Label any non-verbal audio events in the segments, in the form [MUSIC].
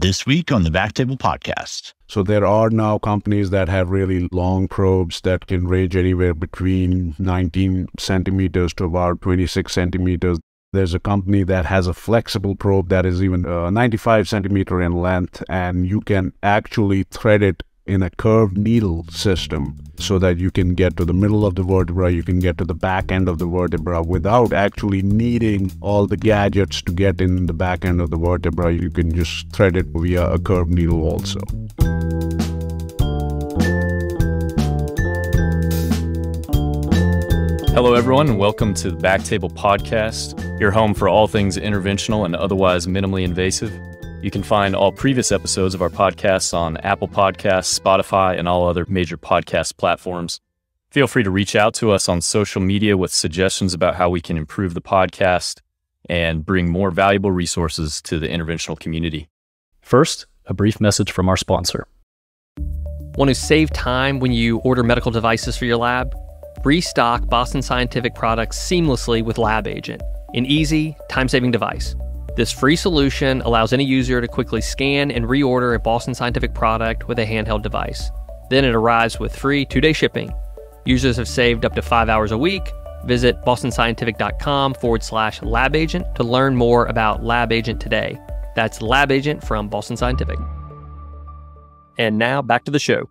This week on the Backtable Podcast. So there are now companies that have really long probes that can range anywhere between 19 centimeters to about 26 centimeters. There's a company that has a flexible probe that is even uh, 95 centimeter in length, and you can actually thread it in a curved needle system so that you can get to the middle of the vertebra, you can get to the back end of the vertebra without actually needing all the gadgets to get in the back end of the vertebra. You can just thread it via a curved needle also. Hello, everyone, and welcome to the Backtable Podcast, your home for all things interventional and otherwise minimally invasive. You can find all previous episodes of our podcasts on Apple Podcasts, Spotify, and all other major podcast platforms. Feel free to reach out to us on social media with suggestions about how we can improve the podcast and bring more valuable resources to the interventional community. First, a brief message from our sponsor. Want to save time when you order medical devices for your lab? Restock Boston Scientific products seamlessly with Lab Agent, an easy, time saving device. This free solution allows any user to quickly scan and reorder a Boston Scientific product with a handheld device. Then it arrives with free two day shipping. Users have saved up to five hours a week. Visit bostonscientific.com forward slash lab agent to learn more about Lab Agent today. That's Lab Agent from Boston Scientific. And now back to the show.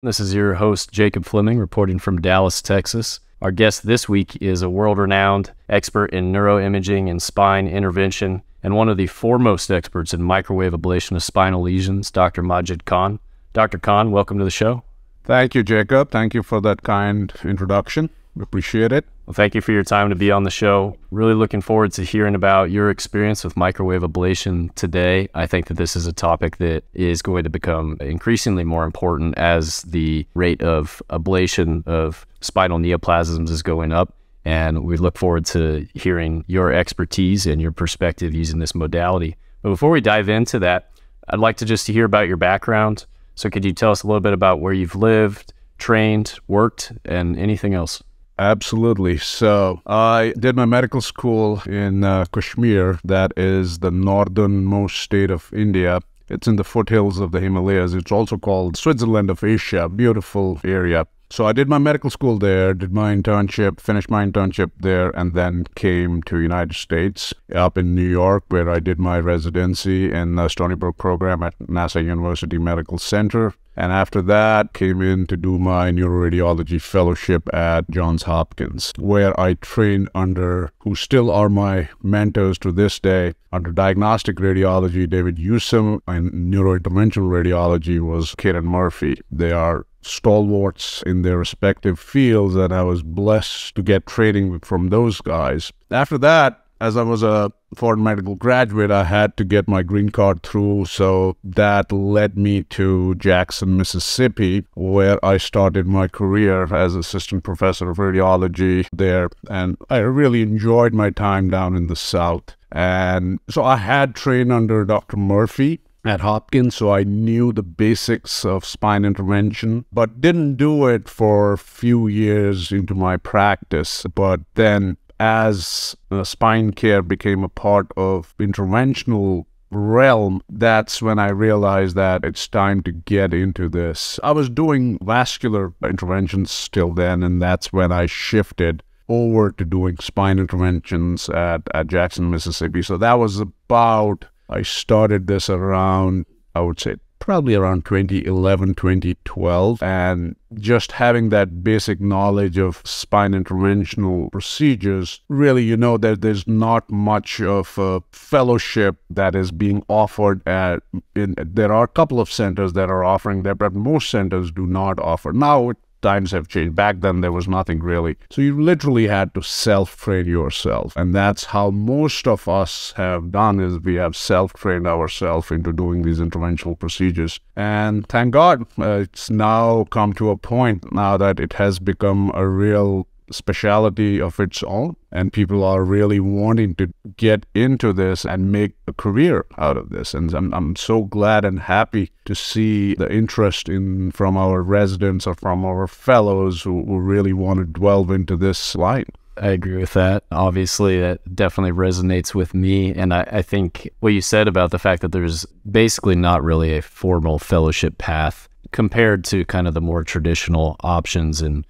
This is your host, Jacob Fleming, reporting from Dallas, Texas. Our guest this week is a world renowned expert in neuroimaging and spine intervention and one of the foremost experts in microwave ablation of spinal lesions, Dr. Majid Khan. Dr. Khan, welcome to the show. Thank you, Jacob. Thank you for that kind introduction. Appreciate it. Well, thank you for your time to be on the show. Really looking forward to hearing about your experience with microwave ablation today. I think that this is a topic that is going to become increasingly more important as the rate of ablation of spinal neoplasms is going up. And we look forward to hearing your expertise and your perspective using this modality. But before we dive into that, I'd like to just hear about your background. So, could you tell us a little bit about where you've lived, trained, worked, and anything else? Absolutely. So I did my medical school in uh, Kashmir, that is the northernmost state of India. It's in the foothills of the Himalayas. It's also called Switzerland of Asia, beautiful area. So I did my medical school there, did my internship, finished my internship there, and then came to United States up in New York, where I did my residency in the Stony Brook program at Nassau University Medical Center. And after that, came in to do my neuroradiology fellowship at Johns Hopkins, where I trained under who still are my mentors to this day. Under diagnostic radiology, David Yousem, and neurointerventional radiology was Kieran Murphy. They are stalwarts in their respective fields, and I was blessed to get training from those guys. After that, as I was a foreign medical graduate, I had to get my green card through. So that led me to Jackson, Mississippi, where I started my career as assistant professor of radiology there. And I really enjoyed my time down in the South. And so I had trained under Dr. Murphy at Hopkins, so I knew the basics of spine intervention, but didn't do it for a few years into my practice. But then, as uh, spine care became a part of interventional realm, that's when I realized that it's time to get into this. I was doing vascular interventions still then, and that's when I shifted over to doing spine interventions at, at Jackson, Mississippi. So that was about I started this around, I would say, probably around 2011, 2012. And just having that basic knowledge of spine interventional procedures, really, you know that there's not much of a fellowship that is being offered at, in, there are a couple of centers that are offering that, but most centers do not offer. Now, it times have changed. Back then, there was nothing really. So you literally had to self-train yourself. And that's how most of us have done is we have self-trained ourselves into doing these interventional procedures. And thank God, uh, it's now come to a point now that it has become a real speciality of its own and people are really wanting to get into this and make a career out of this and I'm, I'm so glad and happy to see the interest in from our residents or from our fellows who, who really want to delve into this line I agree with that. Obviously, that definitely resonates with me. And I, I, think what you said about the fact that there's basically not really a formal fellowship path compared to kind of the more traditional options in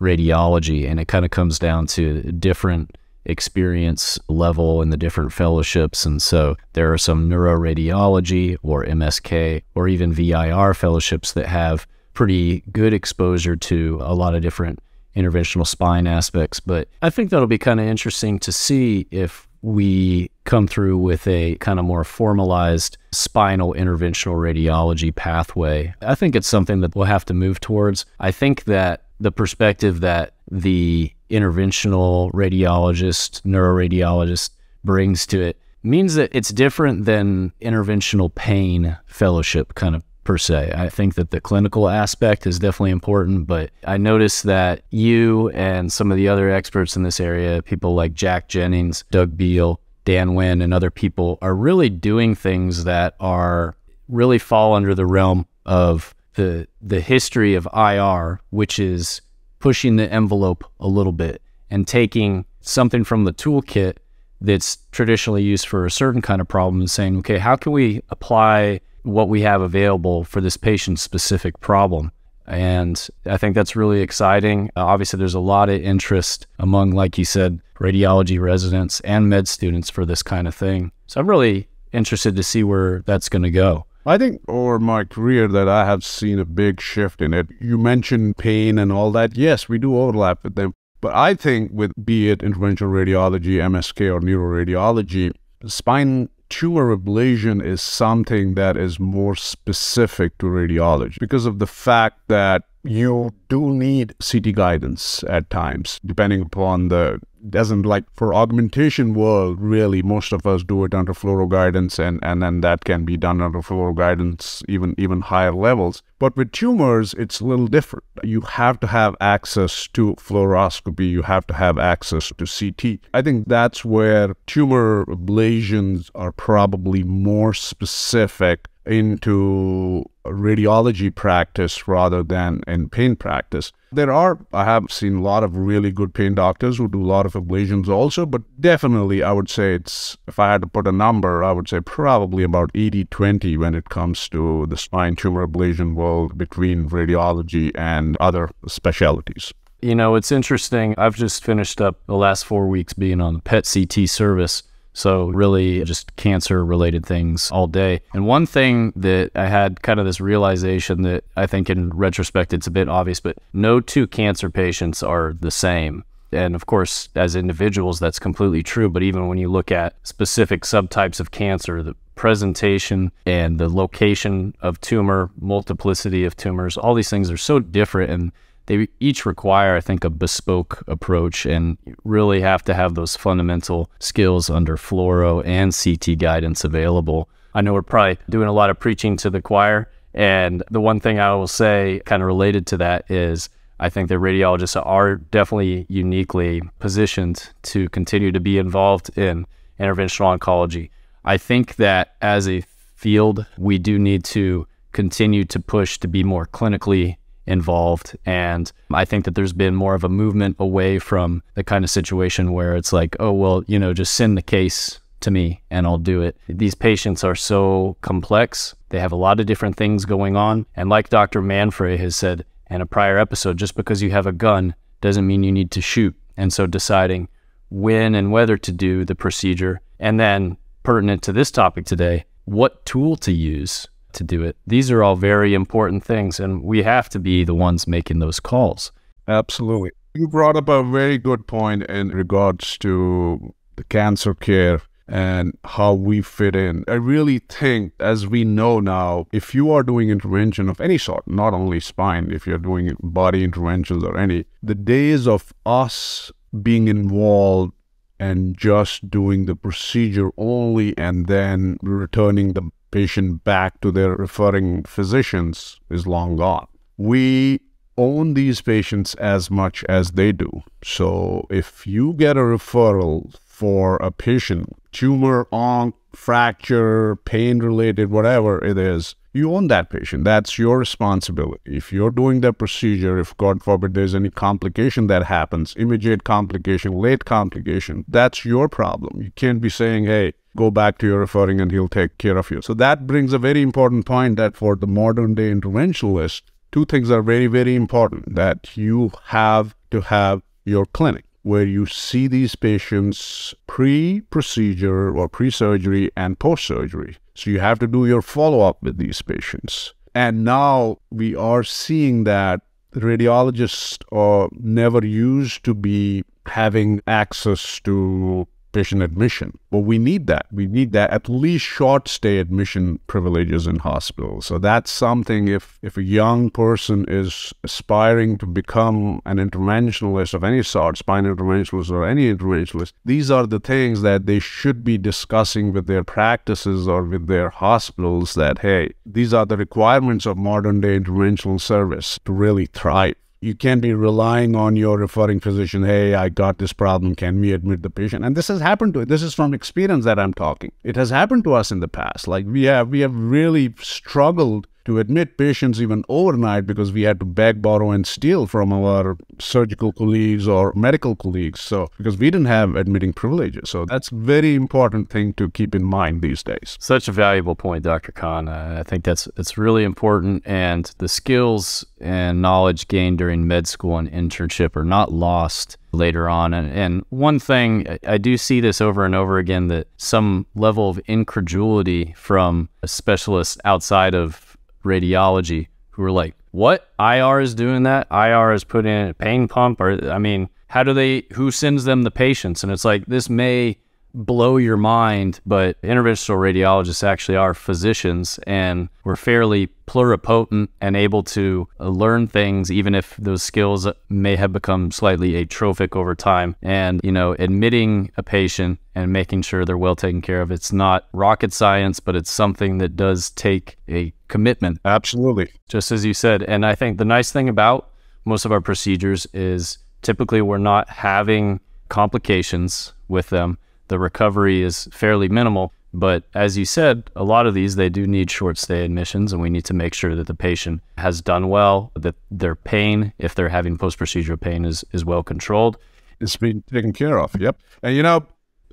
radiology. And it kind of comes down to different experience level in the different fellowships. And so there are some neuroradiology or MSK or even VIR fellowships that have pretty good exposure to a lot of different interventional spine aspects. But I think that'll be kind of interesting to see if we come through with a kind of more formalized spinal interventional radiology pathway. I think it's something that we'll have to move towards. I think that the perspective that the interventional radiologist, neuroradiologist brings to it means that it's different than interventional pain fellowship kind of per se. I think that the clinical aspect is definitely important, but I noticed that you and some of the other experts in this area, people like Jack Jennings, Doug Beall, Dan Wynn, and other people, are really doing things that are really fall under the realm of the the history of IR, which is pushing the envelope a little bit and taking something from the toolkit that's traditionally used for a certain kind of problem and saying, okay, how can we apply what we have available for this patient specific problem? And I think that's really exciting. Uh, obviously, there's a lot of interest among, like you said, radiology residents and med students for this kind of thing. So I'm really interested to see where that's going to go. I think over my career that I have seen a big shift in it. You mentioned pain and all that. Yes, we do overlap with them. But I think with be it interventional radiology, MSK, or neuroradiology, spine tumor ablation is something that is more specific to radiology because of the fact that you do need CT guidance at times, depending upon the doesn't like for augmentation world really most of us do it under fluoro guidance and and then that can be done under fluoro guidance even even higher levels. But with tumors it's a little different. You have to have access to fluoroscopy. You have to have access to ct i think that's where tumor ablations are probably more specific into radiology practice rather than in pain practice. There are, I have seen a lot of really good pain doctors who do a lot of ablations also, but definitely I would say it's, if I had to put a number, I would say probably about 80 20 when it comes to the spine tumor ablation world between radiology and other specialties. You know, it's interesting. I've just finished up the last four weeks being on the PET CT service so, really, just cancer related things all day. And one thing that I had kind of this realization that I think in retrospect it's a bit obvious, but no two cancer patients are the same. And of course, as individuals, that's completely true. But even when you look at specific subtypes of cancer, the presentation and the location of tumor, multiplicity of tumors, all these things are so different. And they each require, I think, a bespoke approach and really have to have those fundamental skills under fluoro and CT guidance available. I know we're probably doing a lot of preaching to the choir. And the one thing I will say, kind of related to that, is I think that radiologists are definitely uniquely positioned to continue to be involved in interventional oncology. I think that as a field, we do need to continue to push to be more clinically involved. And I think that there's been more of a movement away from the kind of situation where it's like, oh, well, you know, just send the case to me and I'll do it. These patients are so complex. They have a lot of different things going on. And like Dr. Manfrey has said in a prior episode, just because you have a gun doesn't mean you need to shoot. And so deciding when and whether to do the procedure, and then pertinent to this topic today, what tool to use to do it. These are all very important things, and we have to be the ones making those calls. Absolutely. You brought up a very good point in regards to the cancer care and how we fit in. I really think, as we know now, if you are doing intervention of any sort, not only spine, if you're doing body interventions or any, the days of us being involved and just doing the procedure only and then returning the patient back to their referring physicians is long gone. We own these patients as much as they do. So if you get a referral for a patient, tumor, onc, fracture, pain related, whatever it is, you own that patient. That's your responsibility. If you're doing the procedure, if God forbid there's any complication that happens, immediate complication, late complication, that's your problem. You can't be saying, hey, go back to your referring and he'll take care of you. So that brings a very important point that for the modern day interventionalist, two things are very, very important that you have to have your clinic where you see these patients pre procedure or pre surgery and post surgery. So you have to do your follow up with these patients. And now we are seeing that radiologists are never used to be having access to patient admission. But we need that. We need that at least short stay admission privileges in hospitals. So that's something if if a young person is aspiring to become an interventionalist of any sort, spine interventionalist or any interventionalist, these are the things that they should be discussing with their practices or with their hospitals that hey, these are the requirements of modern day interventional service to really thrive you can't be relying on your referring physician hey i got this problem can we admit the patient? And this has happened to this is from experience that i'm talking. It has happened to us in the past. Like we have we have really struggled to admit patients even overnight because we had to beg, borrow, and steal from our surgical colleagues or medical colleagues. So, because we didn't have admitting privileges. So, that's a very important thing to keep in mind these days. Such a valuable point, Dr. Khan. Uh, I think that's it's really important. And the skills and knowledge gained during med school and internship are not lost later on. And, and one thing, I do see this over and over again that some level of incredulity from specialists outside of radiology who are like, what? IR is doing that? IR is putting in a pain pump? Or, I mean, how do they, who sends them the patients? And it's like, this may blow your mind, but interventional radiologists actually are physicians and we're fairly pluripotent and able to uh, learn things even if those skills may have become slightly atrophic over time. And, you know, admitting a patient and making sure they're well taken care of, it's not rocket science, but it's something that does take a commitment. Absolutely. Just as you said. And I think the nice thing about most of our procedures is typically we're not having complications with them the recovery is fairly minimal. But as you said, a lot of these, they do need short stay admissions, and we need to make sure that the patient has done well, that their pain, if they're having post procedural pain, is, is well controlled. It's been taken care of. Yep. And you know,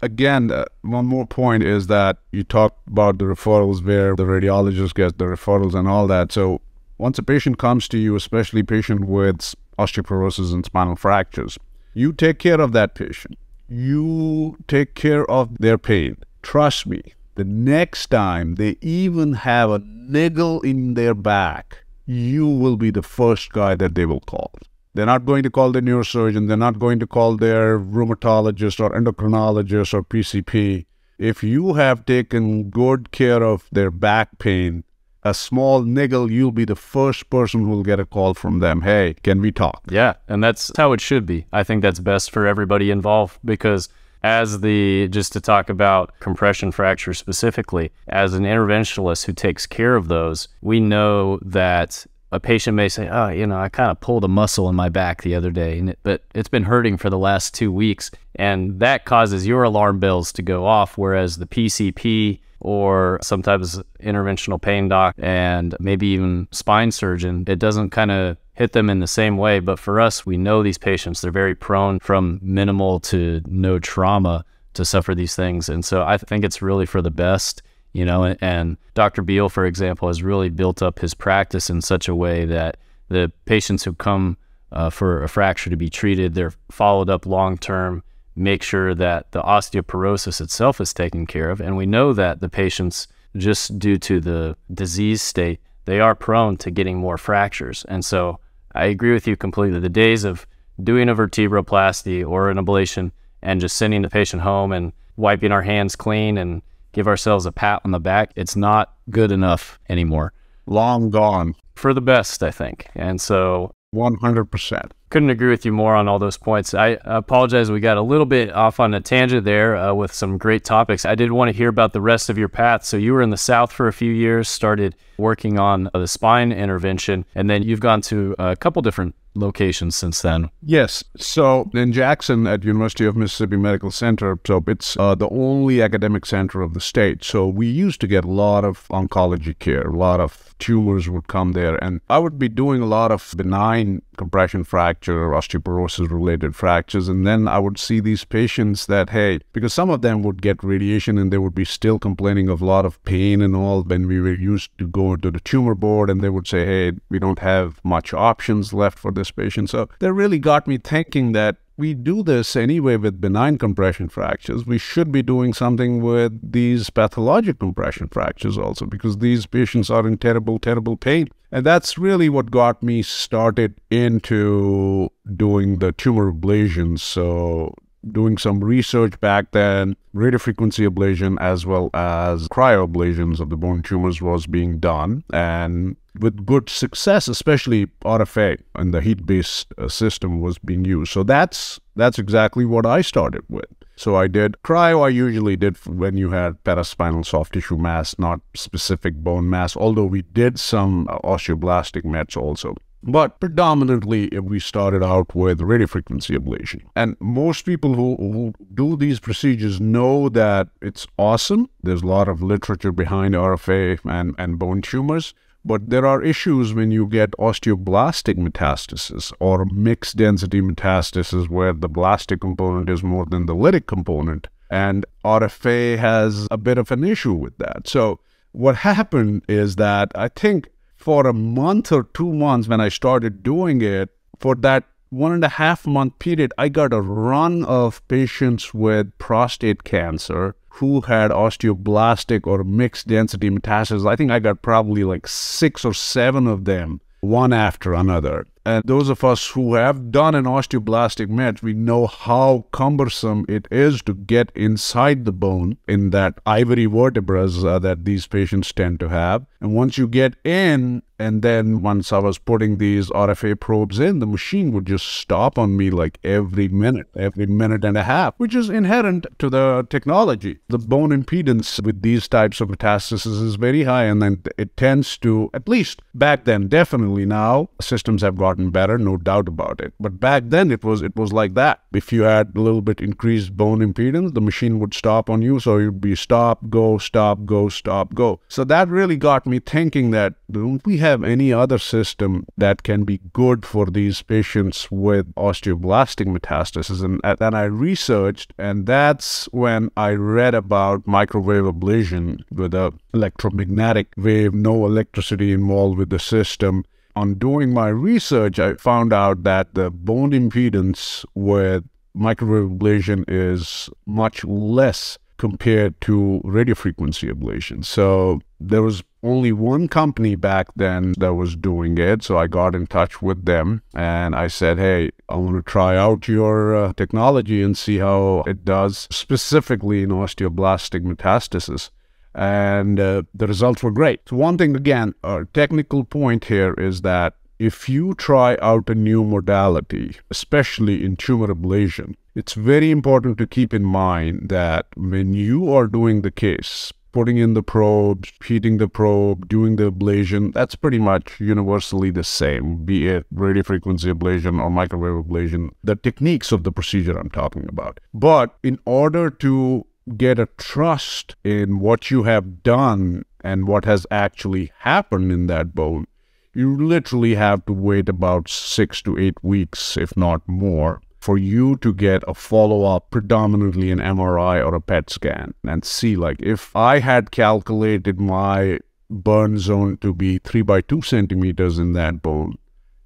again, uh, one more point is that you talked about the referrals where the radiologist gets the referrals and all that. So once a patient comes to you, especially patient with osteoporosis and spinal fractures, you take care of that patient you take care of their pain. Trust me, the next time they even have a niggle in their back, you will be the first guy that they will call. They're not going to call the neurosurgeon, they're not going to call their rheumatologist or endocrinologist or PCP. If you have taken good care of their back pain, a small niggle, you'll be the first person who will get a call from them. Hey, can we talk? Yeah, and that's how it should be. I think that's best for everybody involved because as the just to talk about compression fracture specifically, as an interventionalist who takes care of those, we know that a patient may say, "Oh, you know, I kind of pulled a muscle in my back the other day, and it, but it's been hurting for the last two weeks," and that causes your alarm bells to go off. Whereas the PCP or sometimes interventional pain doc and maybe even spine surgeon, it doesn't kind of hit them in the same way. But for us, we know these patients, they're very prone from minimal to no trauma to suffer these things. And so I think it's really for the best, you know, and, and Dr. Beall, for example, has really built up his practice in such a way that the patients who come uh, for a fracture to be treated, they're followed up long term make sure that the osteoporosis itself is taken care of. And we know that the patients, just due to the disease state, they are prone to getting more fractures. And so I agree with you completely. The days of doing a vertebroplasty or an ablation and just sending the patient home and wiping our hands clean and give ourselves a pat on the back, it's not good enough anymore. Long gone. For the best, I think. And so 100%. Couldn't agree with you more on all those points. I apologize. We got a little bit off on a tangent there uh, with some great topics. I did want to hear about the rest of your path. So you were in the South for a few years, started working on the spine intervention, and then you've gone to a couple different locations since then. Yes. So in Jackson at University of Mississippi Medical Center, so it's uh, the only academic center of the state. So we used to get a lot of oncology care, a lot of tumors would come there. And I would be doing a lot of benign compression fracture, osteoporosis related fractures. And then I would see these patients that, hey, because some of them would get radiation and they would be still complaining of a lot of pain and all. When we were used to go to the tumor board and they would say, hey, we don't have much options left for this patient. So that really got me thinking that we do this anyway with benign compression fractures. We should be doing something with these pathologic compression fractures also because these patients are in terrible, terrible pain. And that's really what got me started into doing the tumor ablations. So doing some research back then, radiofrequency ablation as well as cryoablations of the bone tumors was being done. And with good success, especially RFA and the heat-based uh, system was being used. So that's that's exactly what I started with. So I did cryo. I usually did when you had paraspinal soft tissue mass, not specific bone mass. Although we did some uh, osteoblastic mets also. But predominantly, we started out with radiofrequency ablation. And most people who, who do these procedures know that it's awesome. There's a lot of literature behind RFA and, and bone tumors. But there are issues when you get osteoblastic metastasis or mixed density metastasis where the blastic component is more than the lytic component. And RFA has a bit of an issue with that. So what happened is that I think for a month or two months when I started doing it, for that one and a half month period, I got a run of patients with prostate cancer who had osteoblastic or mixed density metastasis. I think I got probably like six or seven of them, one after another. And those of us who have done an osteoblastic met, we know how cumbersome it is to get inside the bone in that ivory vertebrae uh, that these patients tend to have. And once you get in, and then once I was putting these RFA probes in, the machine would just stop on me like every minute, every minute and a half, which is inherent to the technology. The bone impedance with these types of metastases is very high, and then it tends to, at least back then, definitely now, systems have gotten better, no doubt about it. But back then it was it was like that. If you had a little bit increased bone impedance, the machine would stop on you, so you'd be stop, go, stop, go, stop, go. So that really got me thinking that don't we have any other system that can be good for these patients with osteoblastic metastasis. And then I researched, and that's when I read about microwave ablation with a electromagnetic wave, no electricity involved with the system. On doing my research, I found out that the bone impedance with microwave ablation is much less compared to radiofrequency ablation. So there was only one company back then that was doing it. So I got in touch with them and I said, hey, I want to try out your uh, technology and see how it does, specifically in osteoblastic metastasis. And uh, the results were great. So, one thing again, a technical point here is that if you try out a new modality, especially in tumor ablation, it's very important to keep in mind that when you are doing the case, putting in the probes, heating the probe, doing the ablation, that's pretty much universally the same, be it radiofrequency ablation or microwave ablation, the techniques of the procedure I'm talking about. But in order to get a trust in what you have done and what has actually happened in that bone, you literally have to wait about six to eight weeks, if not more, for you to get a follow up, predominantly an MRI or a PET scan, and see like if I had calculated my burn zone to be three by two centimeters in that bone,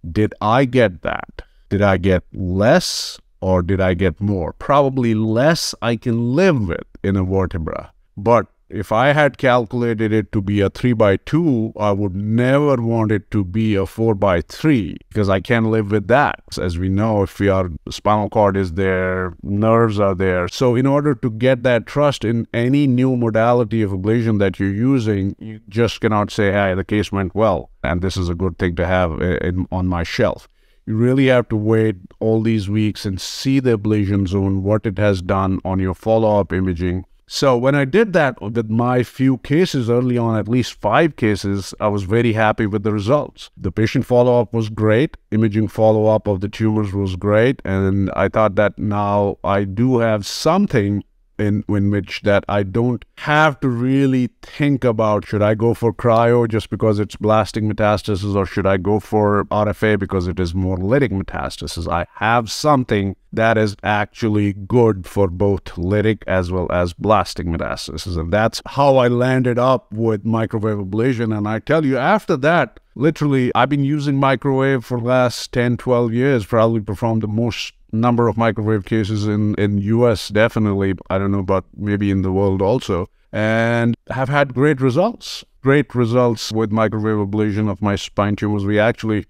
did I get that? Did I get less or did I get more? Probably less I can live with in a vertebra. But if I had calculated it to be a 3 by 2, I would never want it to be a 4 by 3 because I can't live with that. As we know, if our spinal cord is there, nerves are there. So in order to get that trust in any new modality of ablation that you're using, you just cannot say, hey, the case went well, and this is a good thing to have eh, in, on my shelf You really have to wait all these weeks and see the ablation zone, what it has done on your follow up imaging. So when I did that with my few cases early on, at least five cases, I was very happy with the results. The patient follow-up was great. Imaging follow-up of the tumors was great. And I thought that now I do have something in, in which that I don't have to really think about should I go for cryo just because it's blastic metastasis or should I go for RFA because it is more lytic metastasis. I have something that is actually good for both lytic as well as blastic metastasis. And that's how I landed up with microwave ablation. And I tell you, after that, literally, I've been using microwave for the last 10, 12 years, probably performed the most number of microwave cases in in US definitely I don't know but maybe in the world also and have had great results. Great results with microwave ablation of my spine tumors. We actually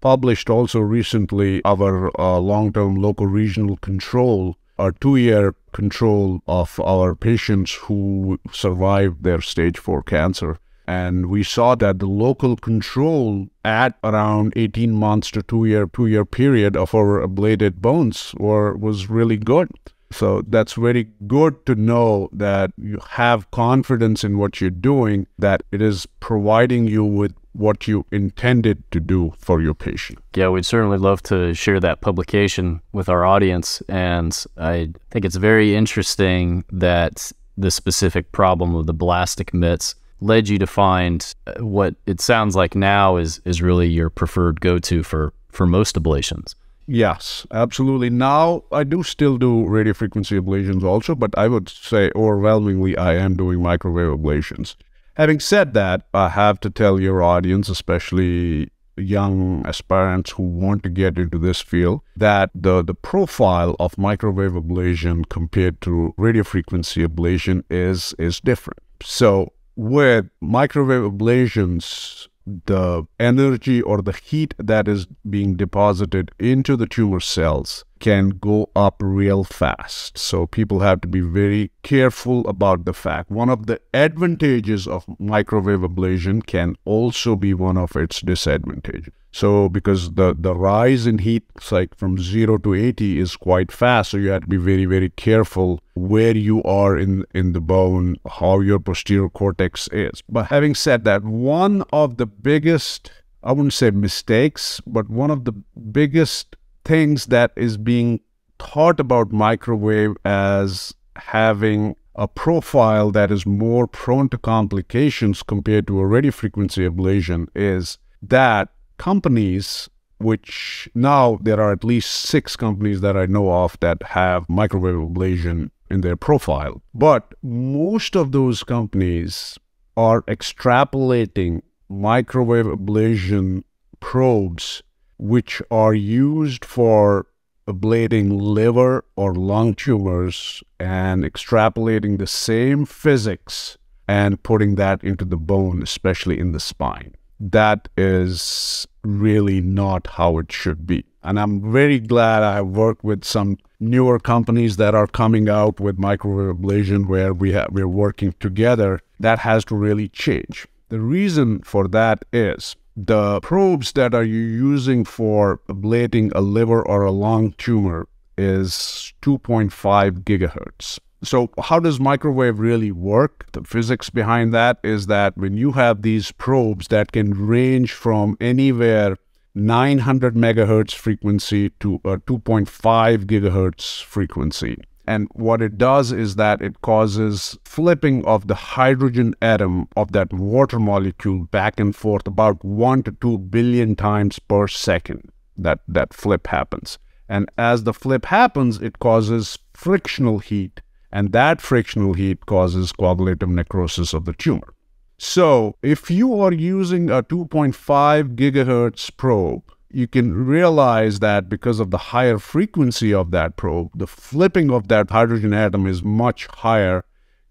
published also recently our uh, long-term local regional control our two-year control of our patients who survived their stage 4 cancer and we saw that the local control at around 18 months to two year two year period of our ablated bones were was really good so that's very good to know that you have confidence in what you're doing that it is providing you with what you intended to do for your patient. Yeah, we'd certainly love to share that publication with our audience. And I think it's very interesting that the specific problem of the blastic mets led you to find uh, what it sounds like now is is really your preferred go-to for for most ablations. Yes, absolutely. Now I do still do radio frequency ablations also, but I would say overwhelmingly I am doing microwave ablations. Having said that, I have to tell your audience, especially young aspirants who want to get into this field, that the, the profile of microwave ablation compared to radio frequency ablation is is different. So with microwave ablations, the energy or the heat that is being deposited into the tumor cells can go up real fast. So people have to be very careful about the fact. One of the advantages of microwave ablation can also be one of its disadvantages. So because the, the rise in heat like from 0 to 80 is quite fast, so you have to be very, very careful where you are in, in the bone, how your posterior cortex is. But having said that, one of the biggest, I wouldn't say mistakes, but one of the biggest things that is being thought about microwave as having a profile that is more prone to complications compared to a radio frequency ablation is that companies which now there are at least six companies that I know of that have microwave ablation in their profile. But most of those companies are extrapolating microwave ablation probes which are used for ablating liver or lung tumors and extrapolating the same physics and putting that into the bone, especially in the spine. That is really not how it should be. And I'm very glad I worked with some newer companies that are coming out with microwave ablation where we have, we're working together. That has to really change. The reason for that is the probes that are you using for ablating a liver or a lung tumor is 2.5 gigahertz. So how does microwave really work? The physics behind that is that when you have these probes that can range from anywhere 900 megahertz frequency to a 2.5 gigahertz frequency, and what it does is that it causes flipping of the hydrogen atom of that water molecule back and forth about 1 to 2 billion times per second. That, that flip happens. And as the flip happens, it causes frictional heat. And that frictional heat causes coagulative necrosis of the tumor. So if you are using a 2.5 gigahertz probe, you can realize that because of the higher frequency of that probe, the flipping of that hydrogen atom is much higher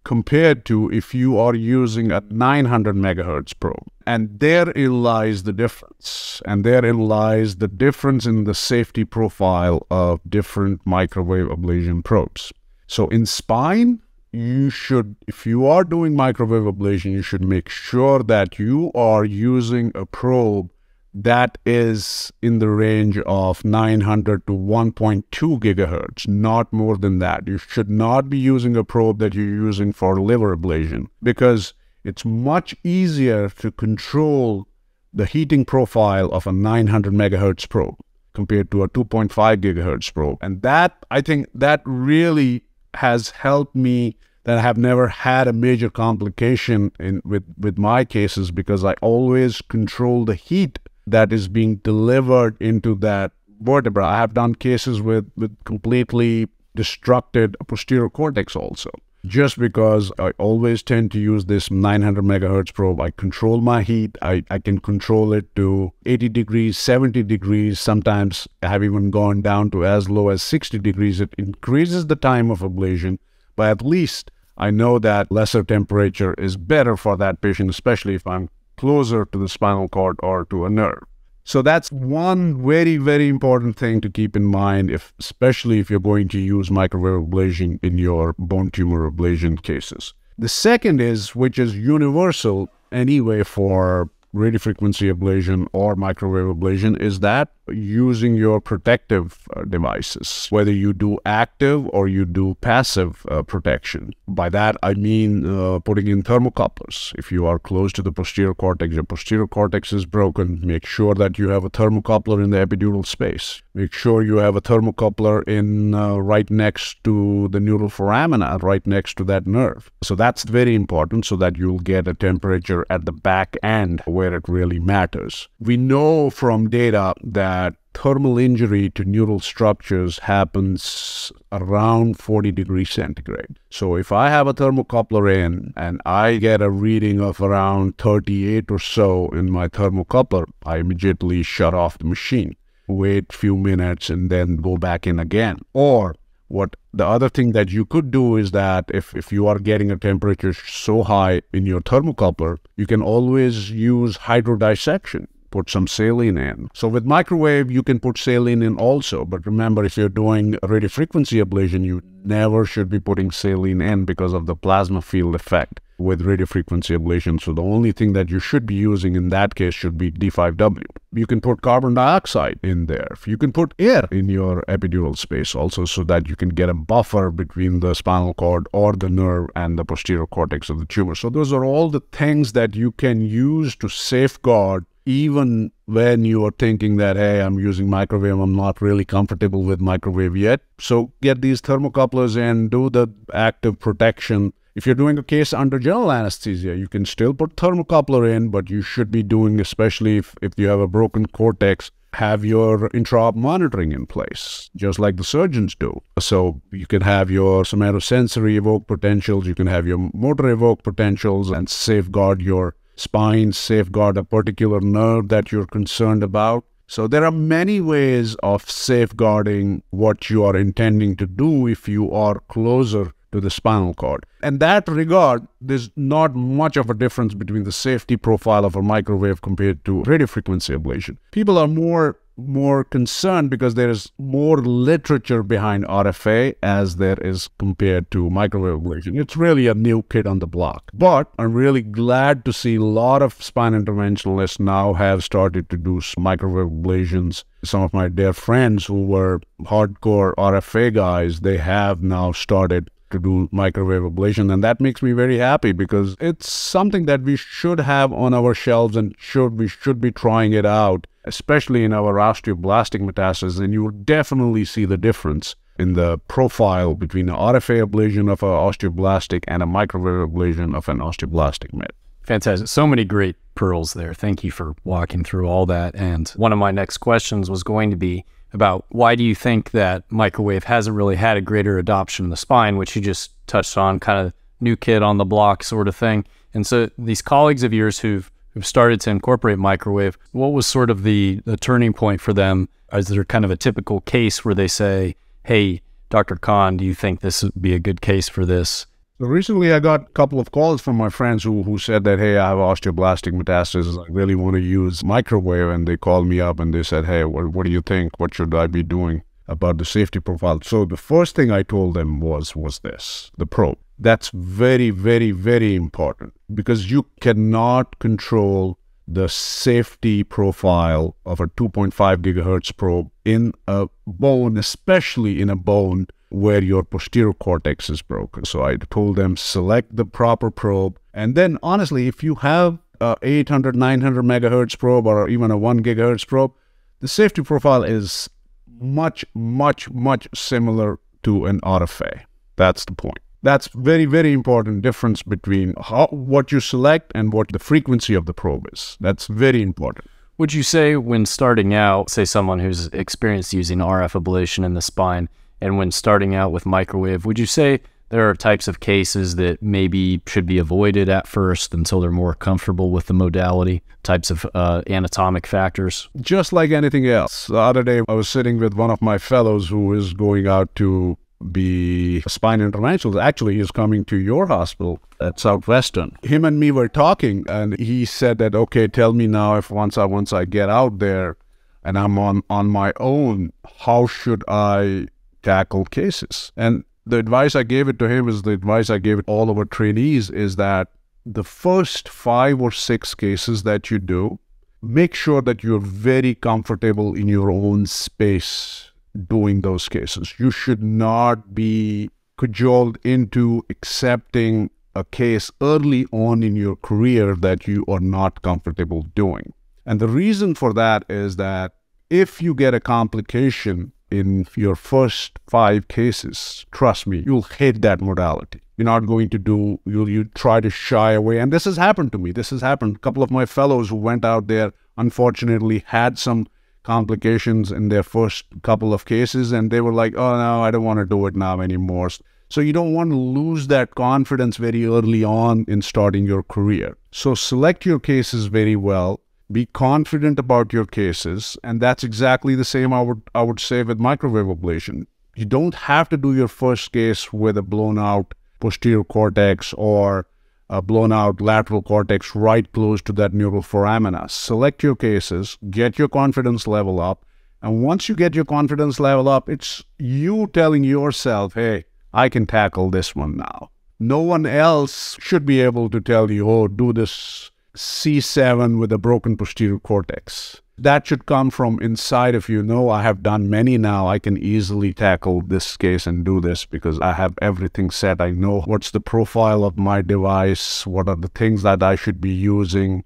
compared to if you are using a 900 megahertz probe. And therein lies the difference. And therein lies the difference in the safety profile of different microwave ablation probes. So in spine, you should, if you are doing microwave ablation, you should make sure that you are using a probe that is in the range of 900 to 1.2 gigahertz, not more than that. You should not be using a probe that you're using for liver ablation because it's much easier to control the heating profile of a 900 megahertz probe compared to a 2.5 gigahertz probe. And that, I think, that really has helped me that I have never had a major complication in with, with my cases because I always control the heat that is being delivered into that vertebra. I have done cases with, with completely destructed posterior cortex also. Just because I always tend to use this 900 megahertz probe, I control my heat. I, I can control it to 80 degrees, 70 degrees. Sometimes I have even gone down to as low as 60 degrees. It increases the time of ablation, but at least I know that lesser temperature is better for that patient, especially if I'm closer to the spinal cord or to a nerve. So that's one very, very important thing to keep in mind, if especially if you're going to use microwave ablation in your bone tumor ablation cases. The second is, which is universal anyway for radiofrequency ablation or microwave ablation is that using your protective uh, devices, whether you do active or you do passive uh, protection. By that, I mean uh, putting in thermocouplers. If you are close to the posterior cortex, your posterior cortex is broken, make sure that you have a thermocoupler in the epidural space. Make sure you have a thermocoupler in uh, right next to the neural foramina, right next to that nerve. So that's very important so that you'll get a temperature at the back end where it really matters. We know from data that thermal injury to neural structures happens around 40 degrees centigrade. So if I have a thermocoupler in and I get a reading of around 38 or so in my thermocoupler, I immediately shut off the machine, wait a few minutes and then go back in again. Or what the other thing that you could do is that if, if you are getting a temperature so high in your thermocoupler, you can always use hydrodissection put some saline in. So with microwave, you can put saline in also. But remember, if you're doing radiofrequency ablation, you never should be putting saline in because of the plasma field effect with radiofrequency ablation. So the only thing that you should be using in that case should be D5W. You can put carbon dioxide in there. You can put air in your epidural space also so that you can get a buffer between the spinal cord or the nerve and the posterior cortex of the tumor. So those are all the things that you can use to safeguard even when you are thinking that, hey, I'm using microwave, I'm not really comfortable with microwave yet. So get these thermocouplers and do the active protection. If you're doing a case under general anesthesia, you can still put thermocoupler in, but you should be doing, especially if, if you have a broken cortex, have your intra monitoring in place, just like the surgeons do. So you can have your somatosensory evoke potentials, you can have your motor evoke potentials, and safeguard your spine, safeguard a particular nerve that you're concerned about. So there are many ways of safeguarding what you are intending to do if you are closer to the spinal cord. In that regard, there's not much of a difference between the safety profile of a microwave compared to radiofrequency ablation. People are more more concerned because there is more literature behind RFA as there is compared to microwave ablation. It's really a new kid on the block. But I'm really glad to see a lot of spine interventionalists now have started to do microwave ablations. Some of my dear friends who were hardcore RFA guys, they have now started to do microwave ablation and that makes me very happy because it's something that we should have on our shelves and should we should be trying it out especially in our osteoblastic metastasis, and you will definitely see the difference in the profile between an RFA ablation of an osteoblastic and a microwave ablation of an osteoblastic met. Fantastic. So many great pearls there. Thank you for walking through all that. And one of my next questions was going to be about why do you think that microwave hasn't really had a greater adoption in the spine, which you just touched on, kind of new kid on the block sort of thing. And so these colleagues of yours who've who've started to incorporate microwave, what was sort of the, the turning point for them? Is there kind of a typical case where they say, hey, Dr. Khan, do you think this would be a good case for this? So recently, I got a couple of calls from my friends who, who said that, hey, I have osteoblastic metastasis. I really want to use microwave. And they called me up and they said, hey, what, what do you think? What should I be doing about the safety profile? So the first thing I told them was, was this, the probe. That's very, very, very important because you cannot control the safety profile of a 2.5 gigahertz probe in a bone, especially in a bone where your posterior cortex is broken. So I told them select the proper probe. And then honestly, if you have a 800, 900 megahertz probe or even a 1 gigahertz probe, the safety profile is much, much, much similar to an RFA. That's the point. That's very, very important difference between how, what you select and what the frequency of the probe is. That's very important. Would you say when starting out, say someone who's experienced using RF ablation in the spine, and when starting out with microwave, would you say there are types of cases that maybe should be avoided at first until they're more comfortable with the modality, types of uh, anatomic factors? Just like anything else. The other day, I was sitting with one of my fellows who is going out to be spine interventionalist. Actually, he's coming to your hospital at Southwestern. Him and me were talking, and he said that, okay, tell me now if once I once I get out there and I'm on on my own, how should I tackle cases? And the advice I gave it to him is the advice I gave it all of our trainees is that the first five or six cases that you do, make sure that you're very comfortable in your own space doing those cases. You should not be cajoled into accepting a case early on in your career that you are not comfortable doing. And the reason for that is that if you get a complication in your first five cases, trust me, you'll hate that modality. You're not going to do, you'll you try to shy away. And this has happened to me. This has happened. A couple of my fellows who went out there, unfortunately, had some complications in their first couple of cases, and they were like, oh no, I don't want to do it now anymore. So you don't want to lose that confidence very early on in starting your career. So select your cases very well be confident about your cases and that's exactly the same i would i would say with microwave ablation. You don't have to do your first case with a blown out posterior cortex or a blown out lateral cortex right close to that neural foramina. Select your cases get your confidence level up and once you get your confidence level up it's you telling yourself hey i can tackle this one now. No one else should be able to tell you oh do this C7 with a broken posterior cortex. That should come from inside of you. No, I have done many now. I can easily tackle this case and do this because I have everything set. I know what's the profile of my device, what are the things that I should be using.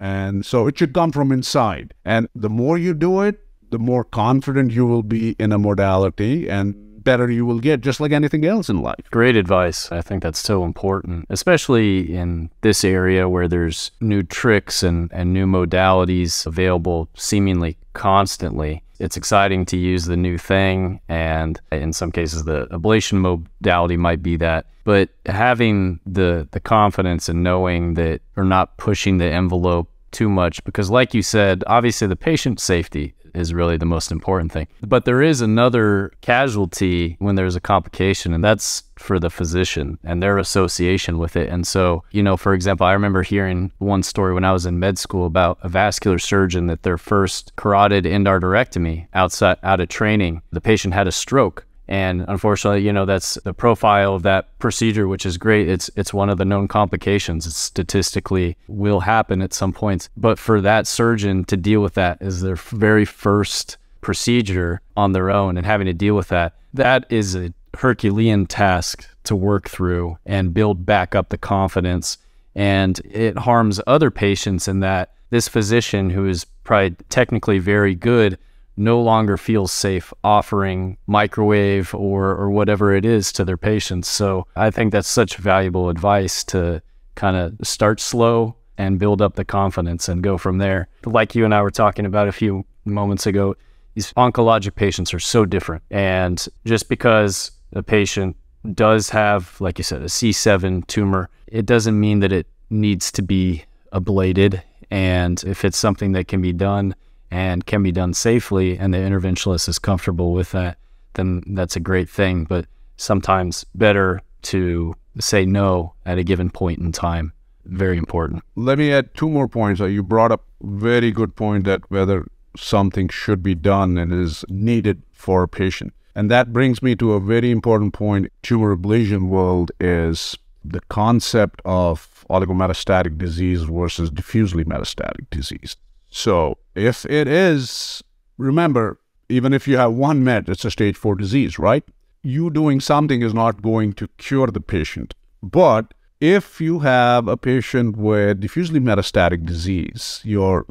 And so it should come from inside. And the more you do it, the more confident you will be in a modality. And better you will get, just like anything else in life. Great advice. I think that's so important, especially in this area where there's new tricks and, and new modalities available seemingly constantly. It's exciting to use the new thing, and in some cases, the ablation modality might be that. But having the the confidence and knowing that we're not pushing the envelope too much, because like you said, obviously the patient safety is really the most important thing. But there is another casualty when there's a complication, and that's for the physician and their association with it. And so, you know, for example, I remember hearing one story when I was in med school about a vascular surgeon that their first carotid endarterectomy outside out of training, the patient had a stroke and unfortunately, you know, that's the profile of that procedure, which is great. It's it's one of the known complications. It statistically will happen at some points. But for that surgeon to deal with that is their very first procedure on their own and having to deal with that, that is a Herculean task to work through and build back up the confidence. And it harms other patients in that this physician who is probably technically very good no longer feels safe offering microwave or, or whatever it is to their patients. So I think that's such valuable advice to kind of start slow and build up the confidence and go from there. Like you and I were talking about a few moments ago, these oncologic patients are so different. And just because a patient does have, like you said, a C7 tumor, it doesn't mean that it needs to be ablated. And if it's something that can be done and can be done safely and the interventionalist is comfortable with that, then that's a great thing. But sometimes better to say no at a given point in time. Very important. Let me add two more points. Uh, you brought up very good point that whether something should be done and is needed for a patient. And that brings me to a very important point. Tumor ablation world is the concept of oligometastatic disease versus diffusely metastatic disease. So if it is, remember, even if you have one met, it's a stage four disease, right? You doing something is not going to cure the patient. But if you have a patient with diffusely metastatic disease, your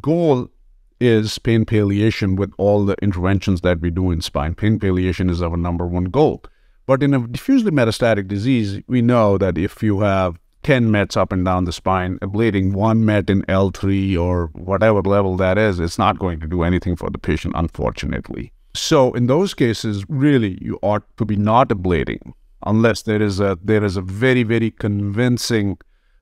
goal is pain palliation with all the interventions that we do in spine. Pain palliation is our number one goal. But in a diffusely metastatic disease, we know that if you have 10 mets up and down the spine, ablating one met in L3 or whatever level that is, it's not going to do anything for the patient, unfortunately. So in those cases, really, you ought to be not ablating unless there is a there is a very very convincing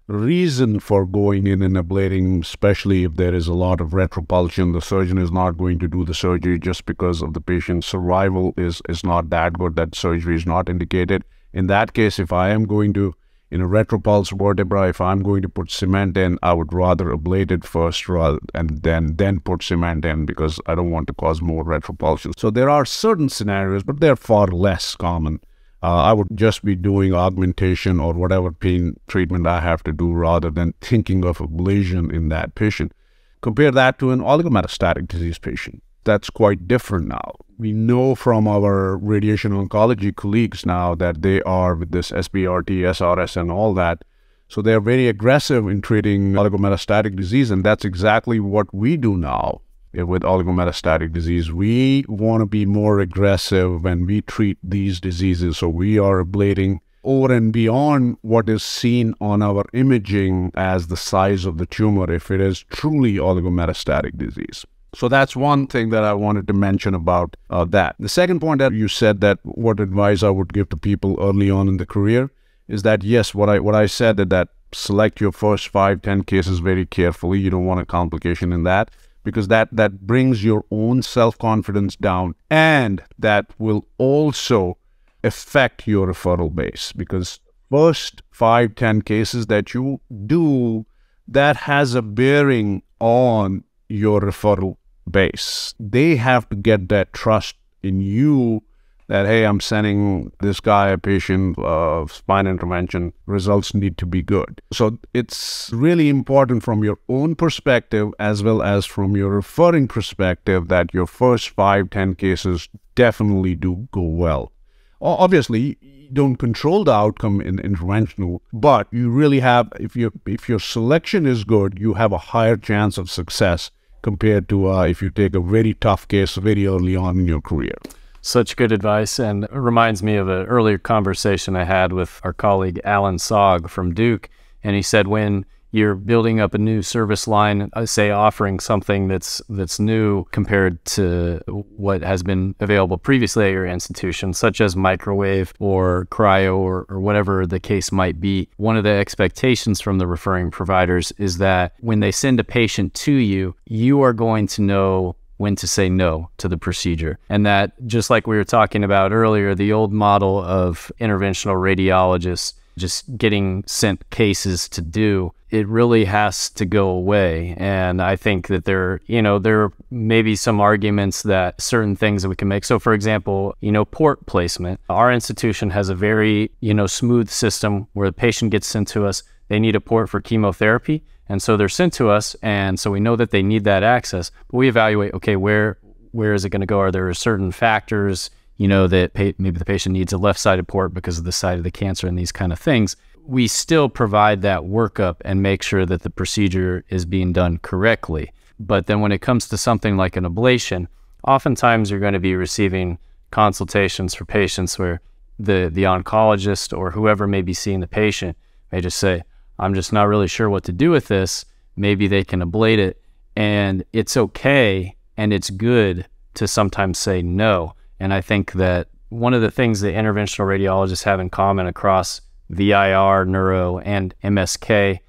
reason for going in and ablating, especially if there is a lot of retropulsion. The surgeon is not going to do the surgery just because of the patient's survival is, is not that good, that surgery is not indicated. In that case, if I am going to, in a retropulse vertebra, if I'm going to put cement in, I would rather ablate it first rather, and then, then put cement in because I don't want to cause more retropulsion. So there are certain scenarios, but they're far less common uh, I would just be doing augmentation or whatever pain treatment I have to do rather than thinking of ablation in that patient. Compare that to an oligometastatic disease patient. That's quite different now. We know from our radiation oncology colleagues now that they are with this SBRT, SRS, and all that. So they're very aggressive in treating oligometastatic disease, and that's exactly what we do now with oligometastatic disease. We want to be more aggressive when we treat these diseases. So we are ablating over and beyond what is seen on our imaging as the size of the tumor if it is truly oligometastatic disease. So that's one thing that I wanted to mention about uh, that. The second point that you said that what advice I would give to people early on in the career is that yes, what I what I said that that select your first five, ten cases very carefully. You don't want a complication in that because that that brings your own self-confidence down and that will also affect your referral base because first five ten cases that you do that has a bearing on your referral base they have to get that trust in you that, hey, I'm sending this guy a patient of spine intervention, results need to be good. So it's really important from your own perspective as well as from your referring perspective that your first five, ten cases definitely do go well. Obviously, you don't control the outcome in interventional, but you really have, if, you if your selection is good, you have a higher chance of success compared to uh, if you take a very tough case very early on in your career. Such good advice, and it reminds me of an earlier conversation I had with our colleague Alan Sag from Duke. And he said, when you're building up a new service line, uh, say offering something that's that's new compared to what has been available previously at your institution, such as microwave or cryo or, or whatever the case might be. One of the expectations from the referring providers is that when they send a patient to you, you are going to know when to say no to the procedure. And that, just like we were talking about earlier, the old model of interventional radiologists just getting sent cases to do, it really has to go away. And I think that there, you know, there may be some arguments that certain things that we can make. So, for example, you know, port placement. Our institution has a very, you know, smooth system where the patient gets sent to us. They need a port for chemotherapy and so they're sent to us, and so we know that they need that access. But we evaluate, okay, where where is it going to go? Are there certain factors, you know, that maybe the patient needs a left-sided port because of the site of the cancer and these kind of things? We still provide that workup and make sure that the procedure is being done correctly. But then when it comes to something like an ablation, oftentimes you're going to be receiving consultations for patients where the the oncologist or whoever may be seeing the patient may just say, I'm just not really sure what to do with this. Maybe they can ablate it. And it's okay and it's good to sometimes say no. And I think that one of the things that interventional radiologists have in common across VIR, neuro, and MSK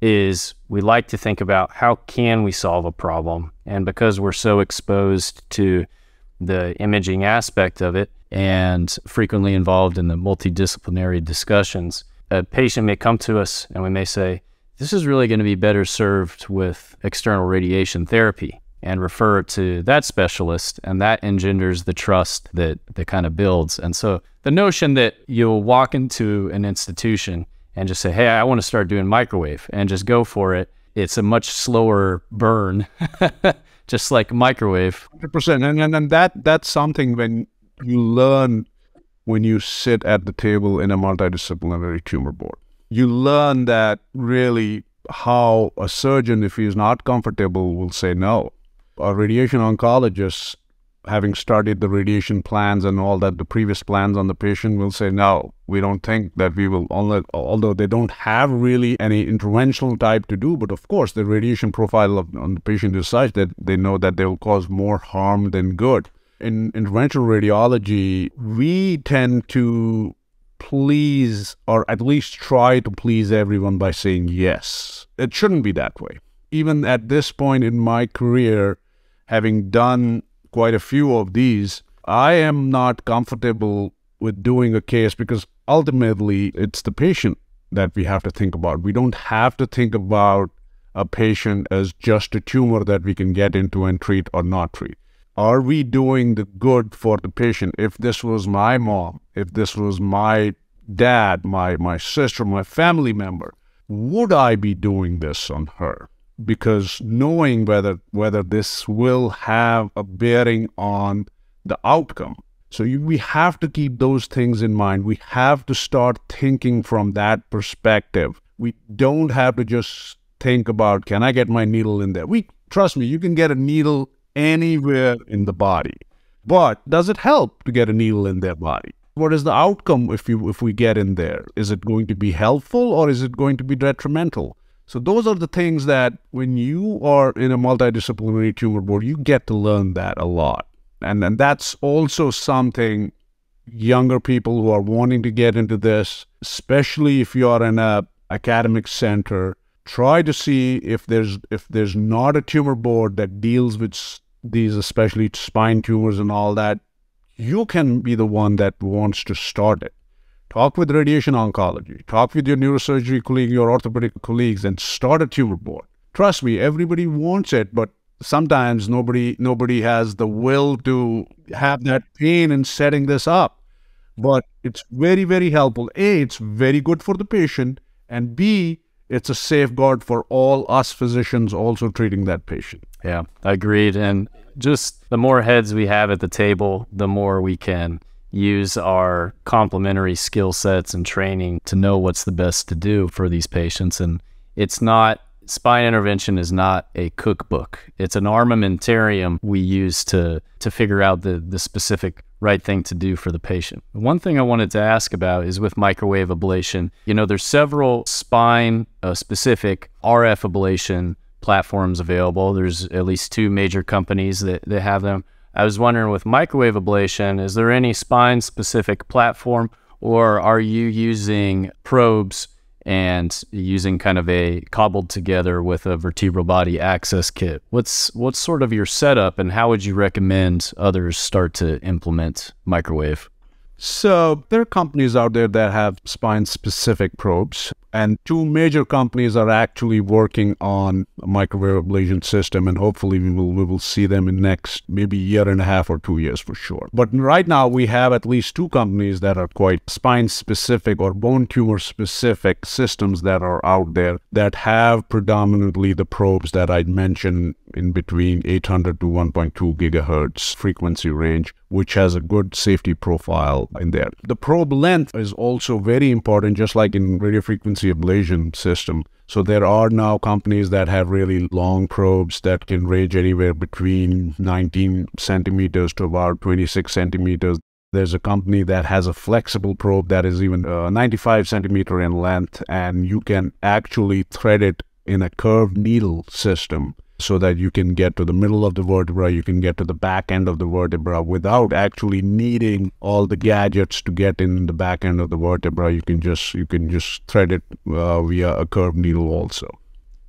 is we like to think about how can we solve a problem. And because we're so exposed to the imaging aspect of it and frequently involved in the multidisciplinary discussions, a patient may come to us and we may say, this is really going to be better served with external radiation therapy. And refer to that specialist and that engenders the trust that that kind of builds. And so the notion that you'll walk into an institution and just say hey i want to start doing microwave and just go for it it's a much slower burn [LAUGHS] just like microwave. 100% and, and, and that that's something when you learn when you sit at the table in a multidisciplinary tumor board. You learn that really how a surgeon if he's not comfortable will say no a radiation oncologist, having studied the radiation plans and all that, the previous plans on the patient will say, no, we don't think that we will, although they don't have really any interventional type to do, but of course the radiation profile of, on the patient is such that they know that they will cause more harm than good. In interventional radiology, we tend to please or at least try to please everyone by saying yes. It shouldn't be that way. Even at this point in my career, having done quite a few of these, I am not comfortable with doing a case because ultimately it's the patient that we have to think about. We don't have to think about a patient as just a tumor that we can get into and treat or not treat. Are we doing the good for the patient? If this was my mom, if this was my dad, my, my sister, my family member, would I be doing this on her? Because knowing whether whether this will have a bearing on the outcome. So you, we have to keep those things in mind. We have to start thinking from that perspective. We don't have to just think about can i get my needle in there? We trust me you can get a needle anywhere in the body. But does it help to get a needle in their body? What is the outcome if you if we get in there? Is it going to be helpful or is it going to be detrimental so those are the things that when you are in a multidisciplinary tumor board, you get to learn that a lot. And and that's also something younger people who are wanting to get into this, especially if you are in a academic center, try to see if there's if there's not a tumor board that deals with these especially spine tumors and all that, you can be the one that wants to start it. Talk with radiation oncology. Talk with your neurosurgery colleague, your orthopedic colleagues, and start a tumor board. Trust me, everybody wants it, but sometimes nobody nobody has the will to have that pain in setting this up. But it's very, very helpful. A, it's very good for the patient, and B, it's a safeguard for all us physicians also treating that patient. Yeah, I agreed. And just the more heads we have at the table, the more we can use our complementary skill sets and training to know what's the best to do for these patients. And it's not, spine intervention is not a cookbook. It's an armamentarium we use to, to figure out the, the specific right thing to do for the patient. One thing I wanted to ask about is with microwave ablation, you know, there's several spine uh, specific RF ablation platforms available. There's at least two major companies that, that have them. I was wondering with microwave ablation, is there any spine specific platform or are you using probes and using kind of a cobbled together with a vertebral body access kit? What's what's sort of your setup and how would you recommend others start to implement microwave? So there are companies out there that have spine specific probes and two major companies are actually working on a microwave ablation system and hopefully we will we will see them in next maybe year and a half or two years for sure. But right now we have at least two companies that are quite spine specific or bone tumor specific systems that are out there that have predominantly the probes that i mentioned in between 800 to 1.2 gigahertz frequency range which has a good safety profile in there the probe length is also very important just like in radio frequency ablation system. So there are now companies that have really long probes that can range anywhere between 19 centimeters to about 26 centimeters. There's a company that has a flexible probe that is even uh, 95 centimeter in length, and you can actually thread it in a curved needle system so that you can get to the middle of the vertebra, you can get to the back end of the vertebra without actually needing all the gadgets to get in the back end of the vertebra. You can just you can just thread it uh, via a curved needle also.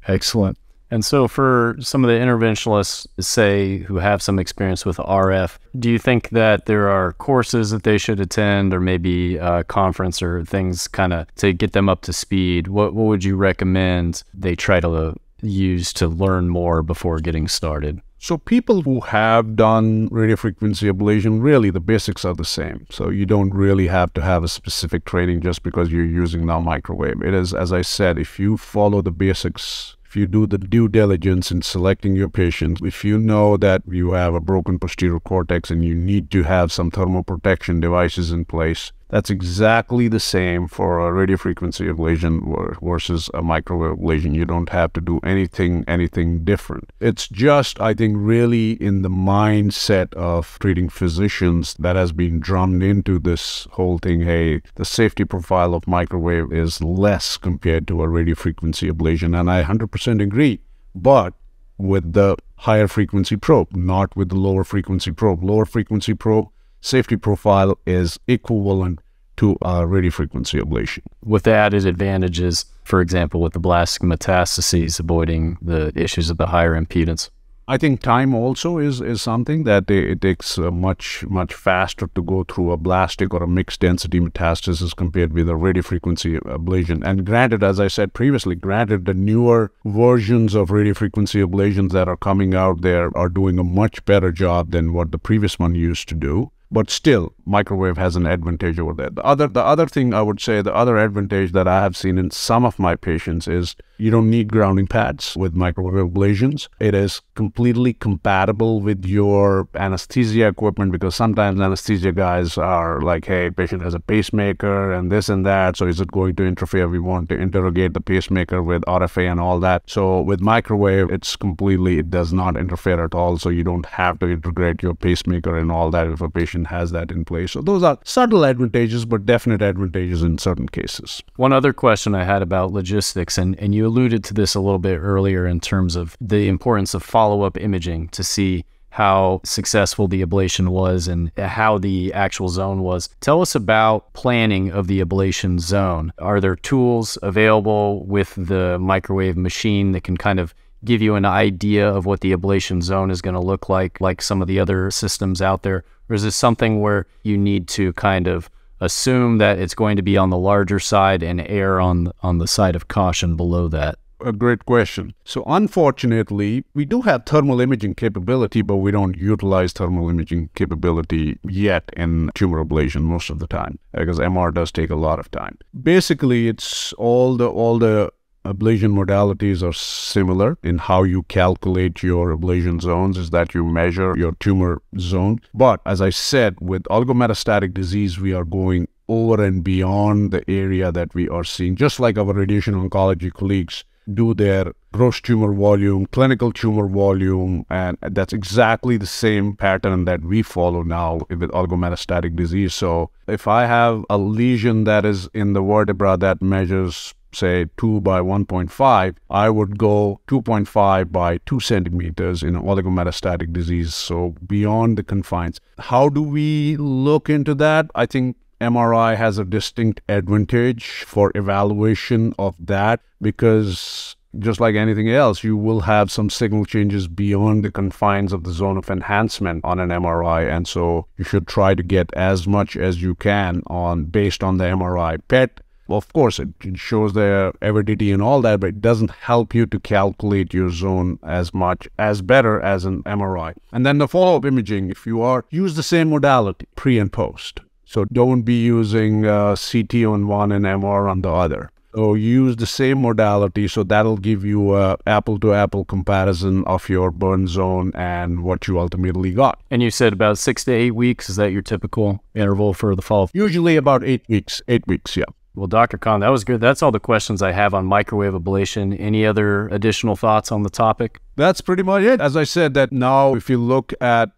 Excellent. And so, for some of the interventionalists, say who have some experience with RF, do you think that there are courses that they should attend, or maybe a conference or things, kind of to get them up to speed? What What would you recommend they try to use to learn more before getting started? So people who have done radiofrequency ablation, really the basics are the same. So you don't really have to have a specific training just because you're using now microwave. It is, as I said, if you follow the basics if you do the due diligence in selecting your patient, if you know that you have a broken posterior cortex and you need to have some thermal protection devices in place, that's exactly the same for a radiofrequency ablation versus a microwave ablation. You don't have to do anything anything different. It's just I think really in the mindset of treating physicians that has been drummed into this whole thing, hey, the safety profile of microwave is less compared to a radiofrequency ablation and I 100% agree. But with the higher frequency probe, not with the lower frequency probe. Lower frequency probe safety profile is equivalent to uh, radiofrequency ablation. With the added advantages, for example, with the blast metastases, avoiding the issues of the higher impedance. I think time also is is something that it takes uh, much much faster to go through a blastic or a mixed density metastasis compared with a radiofrequency ablation. And granted, as I said previously, granted the newer versions of radiofrequency ablations that are coming out there are doing a much better job than what the previous one used to do but still microwave has an advantage over there the other the other thing i would say the other advantage that i have seen in some of my patients is you don't need grounding pads with microwave ablations. It is completely compatible with your anesthesia equipment because sometimes anesthesia guys are like, hey, patient has a pacemaker and this and that. So is it going to interfere? We want to interrogate the pacemaker with RFA and all that. So with microwave, it's completely, it does not interfere at all. So you don't have to integrate your pacemaker and all that if a patient has that in place. So those are subtle advantages, but definite advantages in certain cases. One other question I had about logistics, and, and you alluded to this a little bit earlier in terms of the importance of follow up imaging to see how successful the ablation was and how the actual zone was. Tell us about planning of the ablation zone. Are there tools available with the microwave machine that can kind of give you an idea of what the ablation zone is going to look like, like some of the other systems out there? Or is this something where you need to kind of assume that it's going to be on the larger side and err on on the side of caution below that? A great question. So, unfortunately, we do have thermal imaging capability, but we don't utilize thermal imaging capability yet in tumor ablation most of the time because MR does take a lot of time. Basically, it's all the all the ablation modalities are similar in how you calculate your ablation zones is that you measure your tumor zone but as i said with oligometastatic disease we are going over and beyond the area that we are seeing just like our radiation oncology colleagues do their gross tumor volume, clinical tumor volume, and that's exactly the same pattern that we follow now with oligometastatic disease. So if I have a lesion that is in the vertebra that measures say 2 by 1.5, I would go 2.5 by 2 centimeters in oligometastatic disease, so beyond the confines. How do we look into that? I think MRI has a distinct advantage for evaluation of that because just like anything else, you will have some signal changes beyond the confines of the zone of enhancement on an MRI. And so you should try to get as much as you can on based on the MRI. PET of course, it, shows the avidity and all that, but it doesn't help you to calculate your zone as much as better as an MRI. And then the follow-up imaging, if you are, use the same modality, pre and post. So don't be using uh, CT on one and MR on the other. So use the same modality, so that'll give you a apple-to-apple comparison of your burn zone and what you ultimately got. And you said about six to eight weeks. Is that your typical interval for the follow-up? Usually about eight weeks. Eight weeks, yeah. Well, Dr. Khan, that was good. That's all the questions I have on microwave ablation. Any other additional thoughts on the topic? That's pretty much it. As I said, that now if you look at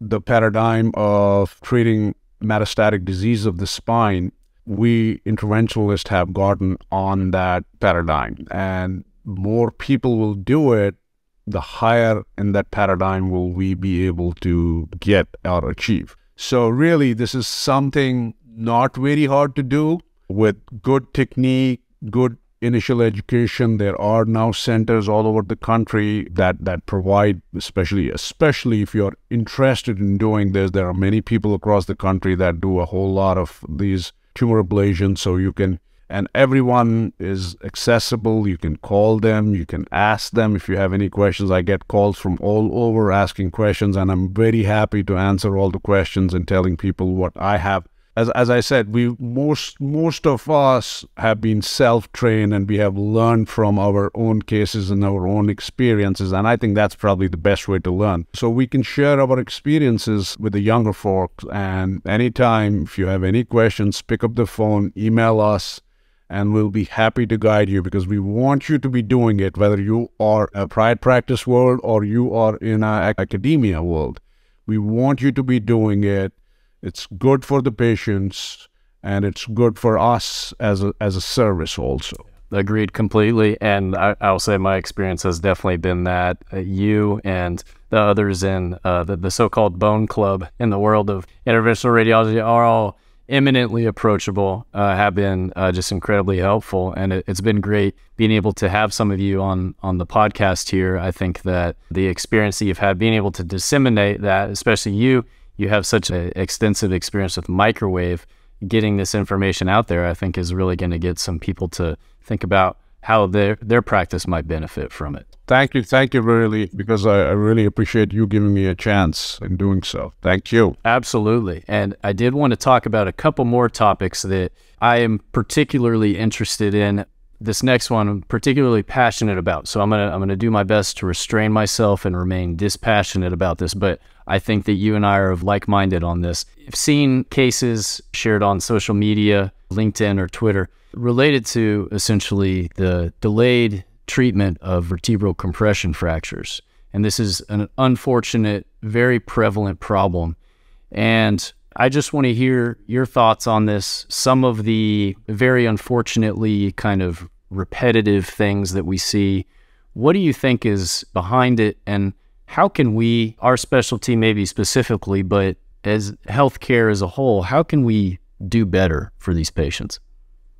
the paradigm of treating metastatic disease of the spine, we interventionalists have gotten on that paradigm. And more people will do it, the higher in that paradigm will we be able to get or achieve. So really, this is something not very hard to do with good technique, good initial education. There are now centers all over the country that that provide, especially especially if you're interested in doing this. There are many people across the country that do a whole lot of these tumor ablations, so you can and everyone is accessible. You can call them, you can ask them if you have any questions. I get calls from all over asking questions, and I'm very happy to answer all the questions and telling people what I have. As, as I said, we most most of us have been self-trained and we have learned from our own cases and our own experiences, and I think that's probably the best way to learn. So we can share our experiences with the younger folks, and anytime if you have any questions, pick up the phone, email us, and we'll be happy to guide you because we want you to be doing it whether you are a private practice world or you are in a academia world we want you to be doing it it's good for the patients and it's good for us as a, as a service also agreed completely and I, i'll say my experience has definitely been that uh, you and the others in uh, the, the so-called bone club in the world of interventional radiology are all eminently approachable, uh, have been uh, just incredibly helpful, and it, has been great being able to have some of you on on the podcast here. I think that the experience that you've had, being able to disseminate that, especially you, you have such an extensive experience with microwave. Getting this information out there, I think, is really going to get some people to think about how their their practice might benefit from it. Thank you, thank you, really, because I, I, really appreciate you giving me a chance in doing so. Thank you. Absolutely, and I did want to talk about a couple more topics that I am particularly interested in. This next one, I'm particularly passionate about, so I'm gonna I'm gonna do my best to restrain myself and remain dispassionate about this. But I think that you and I are of like minded on this. I've seen cases shared on social media, LinkedIn or Twitter related to essentially the delayed treatment of vertebral compression fractures. And this is an unfortunate, very prevalent problem. And I just want to hear your thoughts on this. Some of the very unfortunately kind of repetitive things that we see. What do you think is behind it? And how can we, our specialty maybe specifically, but as healthcare as a whole, how can we do better for these patients?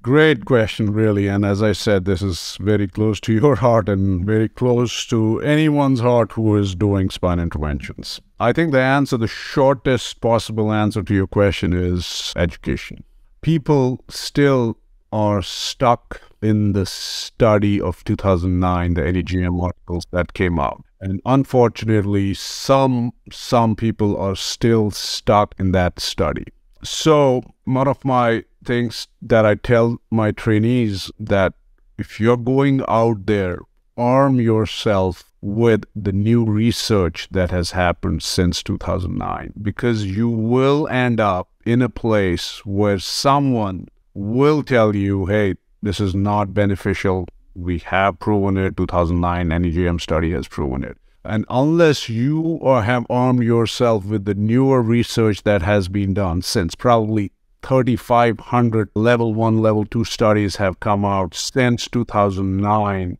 Great question, really. And as I said, this is very close to your heart and very close to anyone's heart who is doing spine interventions. I think the answer, the shortest possible answer to your question is education. People still are stuck in the study of 2009, the NEJM articles that came out. And unfortunately, some some people are still stuck in that study. So one of my things that I tell my trainees that if you're going out there, arm yourself with the new research that has happened since 2009 because you will end up in a place where someone will tell you, hey, this is not beneficial. We have proven it. 2009 NEJM study has proven it. And unless you or have armed yourself with the newer research that has been done since probably 3,500 level one, level two studies have come out since 2009,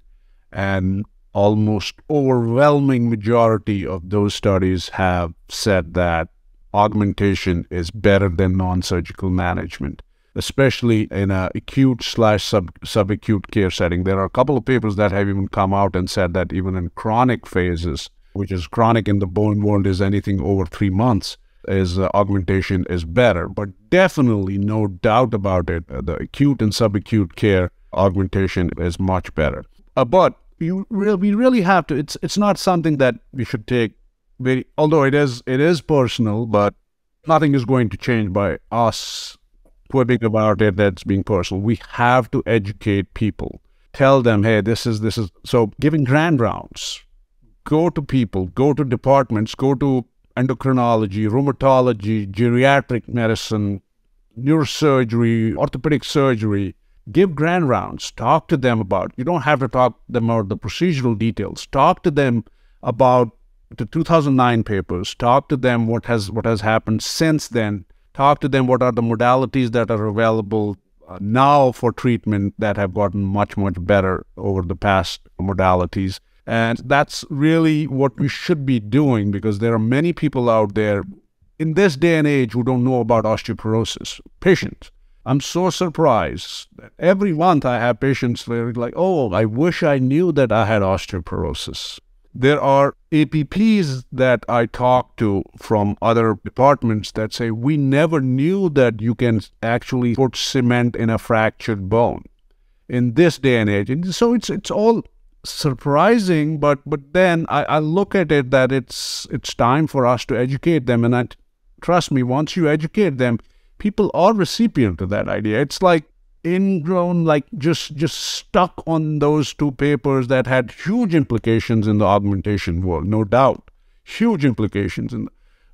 and almost overwhelming majority of those studies have said that augmentation is better than non-surgical management especially in a acute slash sub subacute care setting. There are a couple of papers that have even come out and said that even in chronic phases, which is chronic in the bone world is anything over three months, is uh, augmentation is better. But definitely, no doubt about it, uh, the acute and subacute care augmentation is much better. Uh, but you re- we really have to. It's it's not something that we should take very. Although it is it is personal, but nothing is going to change by us quibbing about it that's being personal. We have to educate people. Tell them, hey, this is this is so giving grand rounds. Go to people, go to departments, go to endocrinology, rheumatology, geriatric medicine, neurosurgery, orthopedic surgery. Give grand rounds. Talk to them about. You don't have to talk to them about the procedural details. Talk to them about the 2009 papers. Talk to them what has what has happened since then talk to them what are the modalities that are available uh, now for treatment that have gotten much, much better over the past modalities. And that's really what we should be doing because there are many people out there in this day and age who don't know about osteoporosis. Patients. I'm so surprised that every month I have patients where like, oh, I wish I knew that I had osteoporosis. There are APPs that I talk to from other departments that say, we never knew that you can actually put cement in a fractured bone in this day and age. And so it's it's all surprising, but but then I, I look at it that it's it's time for us to educate them. And I, trust me, once you educate them, people are recipient to that idea. It's like ingrown, like just just stuck on those two papers that had huge implications in the augmentation world, no doubt, huge implications. In,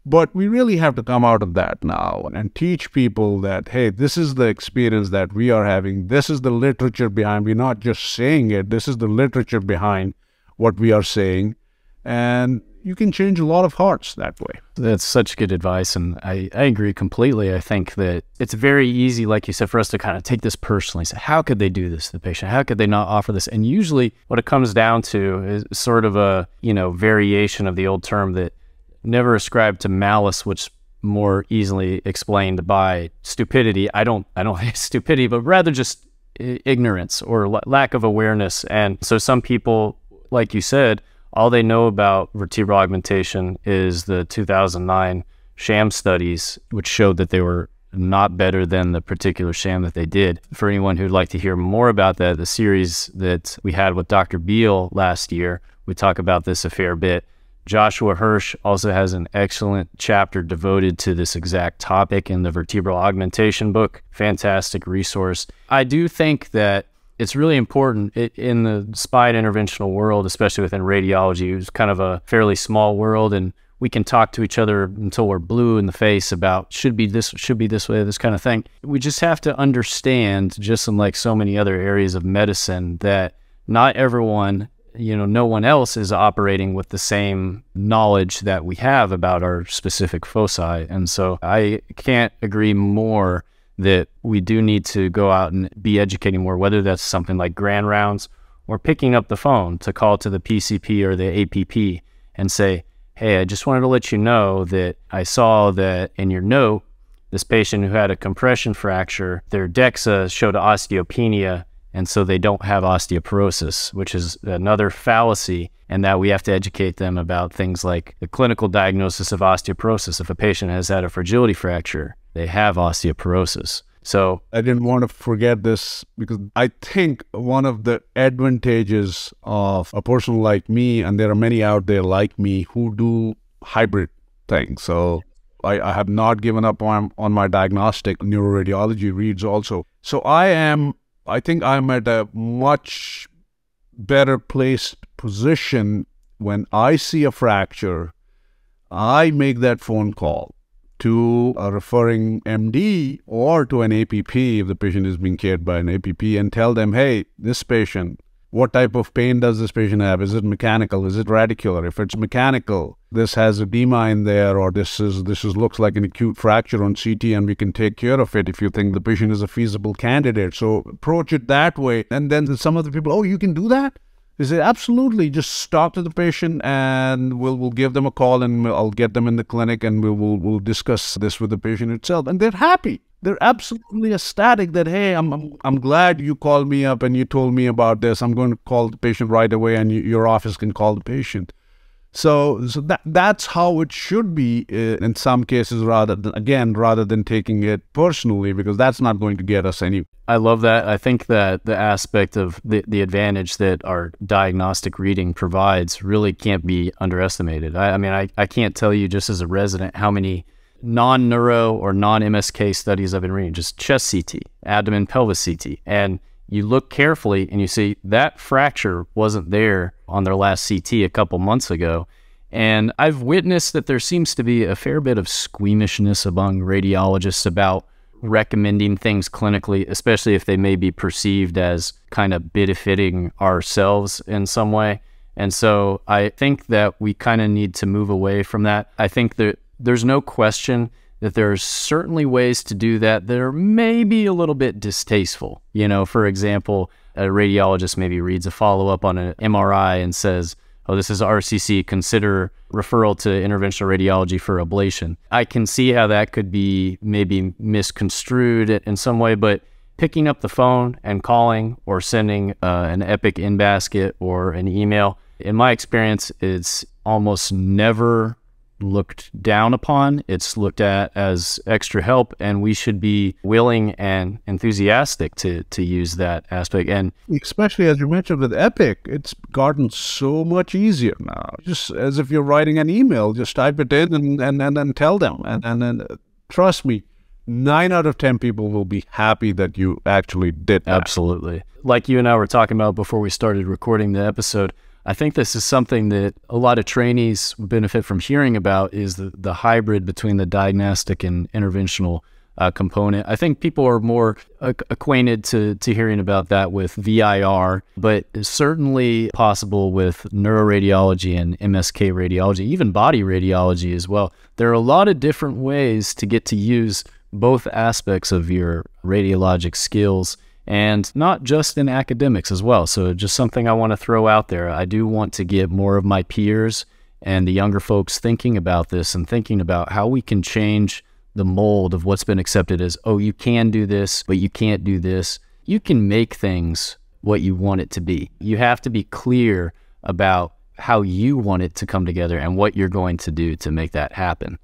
but we really have to come out of that now and teach people that hey, this is the experience that we are having. This is the literature behind. We're not just saying it. This is the literature behind what we are saying, and you can change a lot of hearts that way. That's such good advice. And I, I agree completely. I think that it's very easy, like you said, for us to kind of take this personally. Say, how could they do this to the patient? How could they not offer this? And usually what it comes down to is sort of a, you know, variation of the old term that never ascribed to malice, which more easily explained by stupidity. I don't, I don't [LAUGHS] hate stupidity, but rather just ignorance or lack of awareness. And so some people, like you said, all they know about vertebral augmentation is the 2009 sham studies, which showed that they were not better than the particular sham that they did. For anyone who'd like to hear more about that, the series that we had with Dr. Beall last year, we talk about this a fair bit. Joshua Hirsch also has an excellent chapter devoted to this exact topic in the vertebral augmentation book. Fantastic resource. I do think that it's really important in the spine interventional world, especially within radiology. It's kind of a fairly small world, and we can talk to each other until we're blue in the face about should be this, should be this way, this kind of thing. We just have to understand, just like so many other areas of medicine, that not everyone, you know, no one else is operating with the same knowledge that we have about our specific foci. And so I can't agree more that we do need to go out and be educating more, whether that's something like grand rounds or picking up the phone to call to the PCP or the APP and say, Hey, I just wanted to let you know that I saw that in your note, this patient who had a compression fracture, their DEXA showed osteopenia, and so they don't have osteoporosis, which is another fallacy, and that we have to educate them about things like the clinical diagnosis of osteoporosis. If a patient has had a fragility fracture, they have osteoporosis. So I didn't want to forget this because I think one of the advantages of a person like me, and there are many out there like me who do hybrid things. So I, I have not given up on, on my diagnostic neuroradiology reads also. So I am, I think I'm at a much better placed position when I see a fracture. I make that phone call to a referring MD or to an APP if the patient is being cared by an APP and tell them, hey, this patient, what type of pain does this patient have? Is it mechanical? Is it radicular? If it's mechanical, this has edema in there, or this is this is looks like an acute fracture on CT, and we can take care of it if you think the patient is a feasible candidate. So approach it that way. And then some of the people, oh, you can do that? They say, absolutely, just talk to the patient and we'll, we'll give them a call and I'll get them in the clinic and we'll, we'll, we'll discuss this with the patient itself. And they're happy. They're absolutely ecstatic that, hey, I'm, I'm, I'm glad you called me up and you told me about this. I'm going to call the patient right away and you, your office can call the patient. So, so that that's how it should be uh, in some cases. Rather than again, rather than taking it personally, because that's not going to get us any. I love that. I think that the aspect of the the advantage that our diagnostic reading provides really can't be underestimated. I, I mean, I, I can't tell you just as a resident how many non neuro or non MSK studies I've been reading, just chest CT, abdomen pelvis CT, and you look carefully and you see that fracture wasn't there on their last CT a couple months ago. And I've witnessed that there seems to be a fair bit of squeamishness among radiologists about recommending things clinically, especially if they may be perceived as kind of benefiting ourselves in some way. And so I think that we kind of need to move away from that. I think that there's no question that there are certainly ways to do that that are maybe a little bit distasteful. You know, for example, a radiologist maybe reads a follow up on an MRI and says, Oh, this is RCC, consider referral to interventional radiology for ablation. I can see how that could be maybe misconstrued in some way, but picking up the phone and calling or sending uh, an Epic in basket or an email In my experience, it's almost never looked down upon. It's looked at as extra help, and we should be willing and enthusiastic to to use that aspect. And especially as you mentioned with Epic, it's gotten so much easier now. Just as if you're writing an email, just type it in and and and, and tell them. And and, and uh, trust me, nine out of ten people will be happy that you actually did that. Absolutely. Like you and I were talking about before we started recording the episode I think this is something that a lot of trainees benefit from hearing about is the, the hybrid between the diagnostic and interventional uh, component. I think people are more acquainted to, to hearing about that with VIR, but certainly possible with neuroradiology and MSK radiology, even body radiology as well. There are a lot of different ways to get to use both aspects of your radiologic skills and not just in academics as well. So, just something I want to throw out there. I do want to get more of my peers and the younger folks thinking about this and thinking about how we can change the mold of what's been accepted as, oh, you can do this, but you can't do this. You can make things what you want it to be. You have to be clear about how you want it to come together and what you're going to do to make that happen.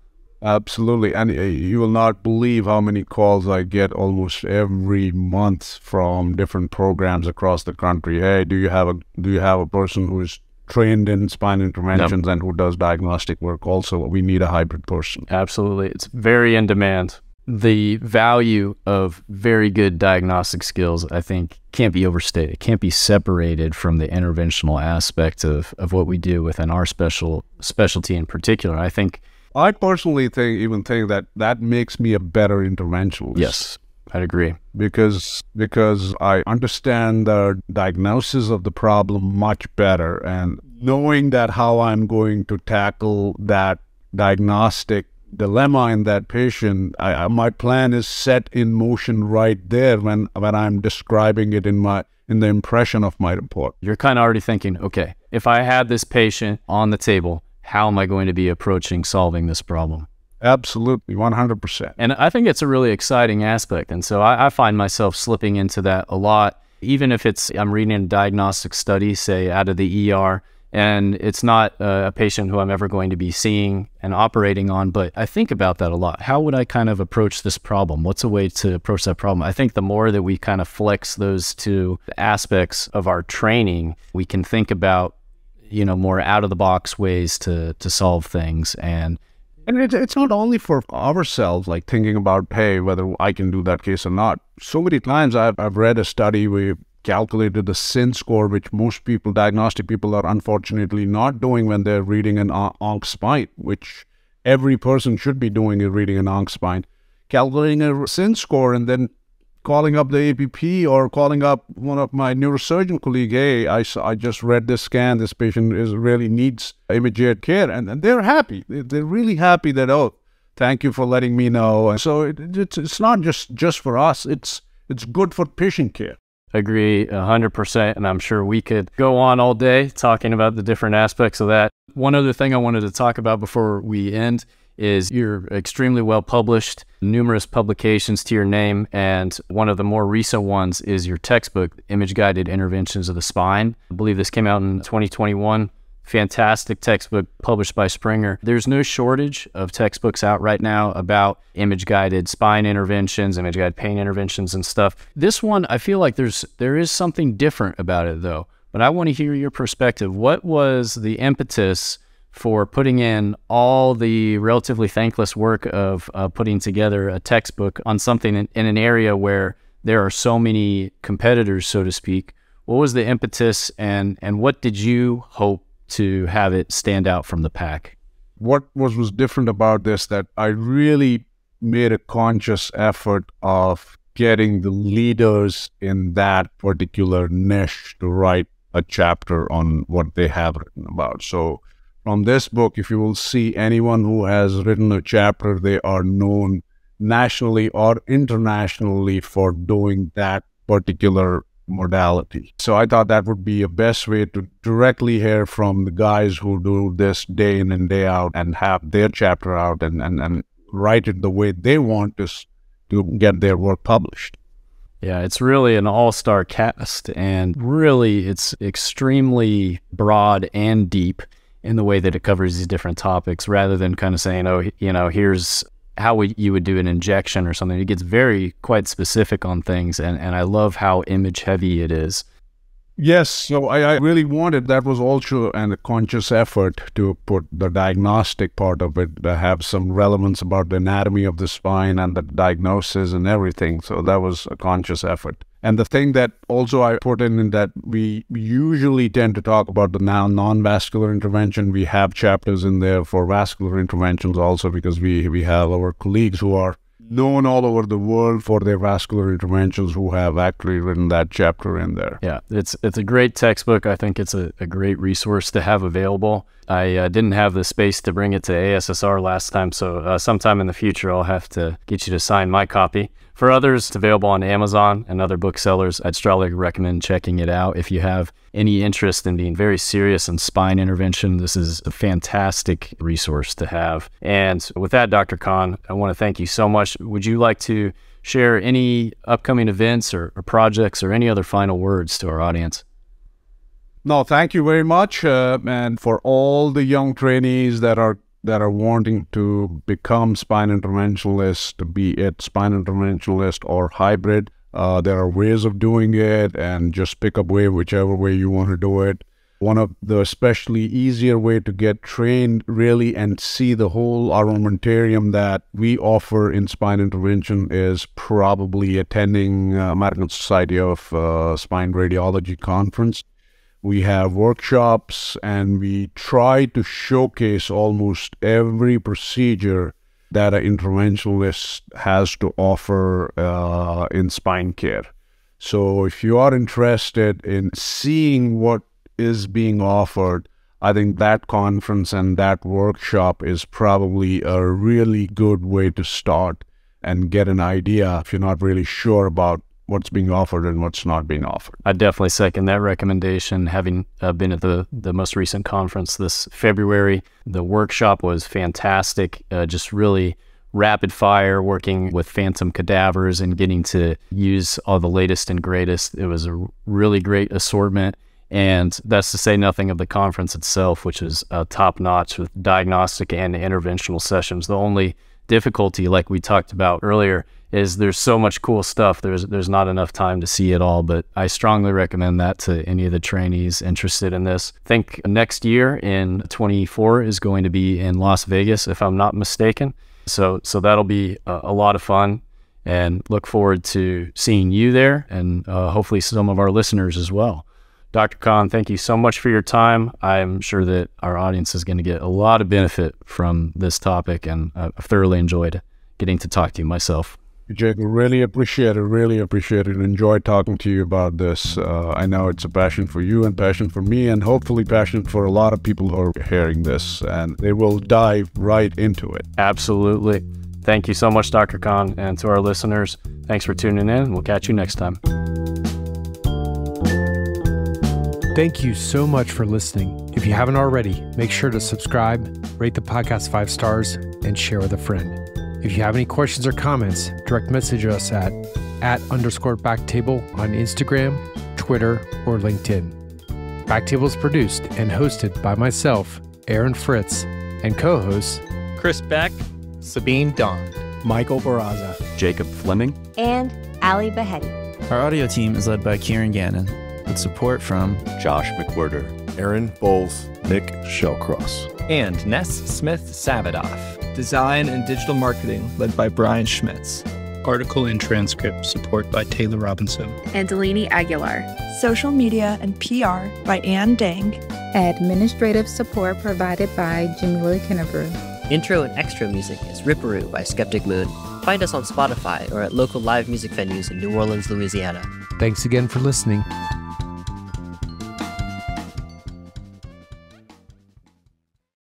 Absolutely. And uh, you will not believe how many calls I get almost every month from different programs across the country. Hey, do you have a do you have a person who is trained in spine interventions yep. and who does diagnostic work also? We need a hybrid person. Absolutely. It's very in demand. The value of very good diagnostic skills, I think, can't be overstated, It can't be separated from the interventional aspect of, of what we do within our special specialty in particular. I think I personally think even think that that makes me a better interventionist. Yes, I'd agree because because I understand the diagnosis of the problem much better and knowing that how I'm going to tackle that diagnostic dilemma in that patient, I, my plan is set in motion right there when when I'm describing it in my in the impression of my report. You're kind of already thinking, okay, if I had this patient on the table, how am I going to be approaching solving this problem? Absolutely, 100%. And I think it's a really exciting aspect. And so I, I, find myself slipping into that a lot, even if it's I'm reading a diagnostic study, say out of the ER, and it's not a patient who I'm ever going to be seeing and operating on, but I think about that a lot. How would I kind of approach this problem? What's a way to approach that problem? I think the more that we kind of flex those two aspects of our training, we can think about you know more out of the box ways to to solve things. And and it's, it's not only for ourselves like thinking about hey whether i can do that case or not. So many times i've, I've read a study where calculated the SINS score which most people diagnostic people are unfortunately not doing when they're reading an uh, onc spine which every person should be doing is reading an onc spine. Calculating a SINS score and then calling up the APP or calling up one of my neurosurgeon colleague, hey, I, I just read this scan, this patient is really needs immediate care. And, and they're happy. They're really happy that, oh, thank you for letting me know. And so it, it's, it's not just, just for us, it's, it's good for patient care. Agree 100%. And I'm sure we could go on all day talking about the different aspects of that. One other thing I wanted to talk about before we end is you're extremely well published, numerous publications to your name, and one of the more recent ones is your textbook, Image Guided Interventions of the Spine. I believe this came out in 2021. Fantastic textbook published by Springer. There's no shortage of textbooks out right now about image guided spine interventions, image guided pain interventions and stuff. This one, I feel like there's there is something different about it though. But I want to hear your perspective. What was the impetus for putting in all the relatively thankless work of uh, putting together a textbook on something in, in, an area where there are so many competitors, so to speak. What was the impetus, and and what did you hope to have it stand out from the pack? What was was different about this that I really made a conscious effort of getting the leaders in that particular niche to write a chapter on what they have written about. So from this book, if you will see anyone who has written a chapter, they are known nationally or internationally for doing that particular modality. So I thought that would be a best way to directly hear from the guys who do this day in and day out and have their chapter out and, and, and write it the way they want to, to get their work published. Yeah, it's really an all star cast, and really it's extremely broad and deep in the way that it covers these different topics rather than kind of saying, oh, you know, here's how we, you would do an injection or something. It gets very quite specific on things, and, and I love how image heavy it is. Yes, so I, I, really wanted that was also a conscious effort to put the diagnostic part of it to have some relevance about the anatomy of the spine and the diagnosis and everything. So that was a conscious effort. And the thing that also I put in, in that we usually tend to talk about the now non-vascular intervention. We have chapters in there for vascular interventions also because we we have our colleagues who are known all over the world for their vascular interventions who have actually written that chapter in there. Yeah, it's it's a great textbook. I think it's a, a great resource to have available. I uh, didn't have the space to bring it to ASSR last time, so uh, sometime in the future I'll have to get you to sign my copy. For others, it's available on Amazon and other booksellers. I'd strongly recommend checking it out. If you have any interest in being very serious in spine intervention, this is a fantastic resource to have. And with that, Dr. Khan, I want to thank you so much. Would you like to share any upcoming events or, or projects or any other final words to our audience? No, thank you very much. Uh, and for all the young trainees that are that are wanting to become spine interventionalist, be it spine interventionalist or hybrid. Uh, there are ways of doing it, and just pick up way whichever way you want to do it. One of the especially easier way to get trained really and see the whole armamentarium that we offer in spine intervention is probably attending uh, American Society of uh, Spine Radiology conference we have workshops and we try to showcase almost every procedure that an interventionalist has to offer uh, in spine care. So if you are interested in seeing what is being offered, I think that conference and that workshop is probably a really good way to start and get an idea if you're not really sure about what's being offered and what's not being offered. I definitely second that recommendation. Having uh, been at the the most recent conference this February, the workshop was fantastic. Uh, just really rapid fire, working with phantom cadavers and getting to use all the latest and greatest. It was a really great assortment. And that's to say nothing of the conference itself, which is uh, top notch with diagnostic and interventional sessions. The only difficulty, like we talked about earlier, is there's so much cool stuff. There's there's not enough time to see it all, but I strongly recommend that to any of the trainees interested in this. I think next year in 24 is going to be in Las Vegas, if I'm not mistaken. So so that'll be a, a lot of fun, and look forward to seeing you there, and uh, hopefully some of our listeners as well. Dr. Khan, thank you so much for your time. I'm sure that our audience is going to get a lot of benefit from this topic, and I've thoroughly enjoyed getting to talk to you myself. Jake, really appreciate it. Really appreciate it. Enjoy talking to you about this. Uh, I know it's a passion for you and passion for me, and hopefully passion for a lot of people who are hearing this, and they will dive right into it. Absolutely. Thank you so much, Dr. Khan, and to our listeners, thanks for tuning in. We'll catch you next time. Thank you so much for listening. If you haven't already, make sure to subscribe, rate the podcast five stars, and share with a friend. If you have any questions or comments, direct message us at at underscore backtable on Instagram, Twitter, or LinkedIn. Backtable is produced and hosted by myself, Aaron Fritz, and co-hosts Chris Beck, Sabeen Dhand, Michael Barraza, Jacob Fleming, and Ali Baheti. Our audio team is led by Kieran Gannon, with support from Josh McWhirter, Aaron Bowles, Nick Shellcross, and Ness Smith Savadoff. Design and Digital Marketing, led by Brian Schmitz. Article and transcript support by Taylor Robinson. And Delaney Aguilar. Social media and PR by Ann Dang. Administrative support provided by Jamila Kennebrew. Intro and extra music is Ripperoo by Skeptic Moon. Find us on Spotify or at local live music venues in New Orleans, Louisiana. Thanks again for listening.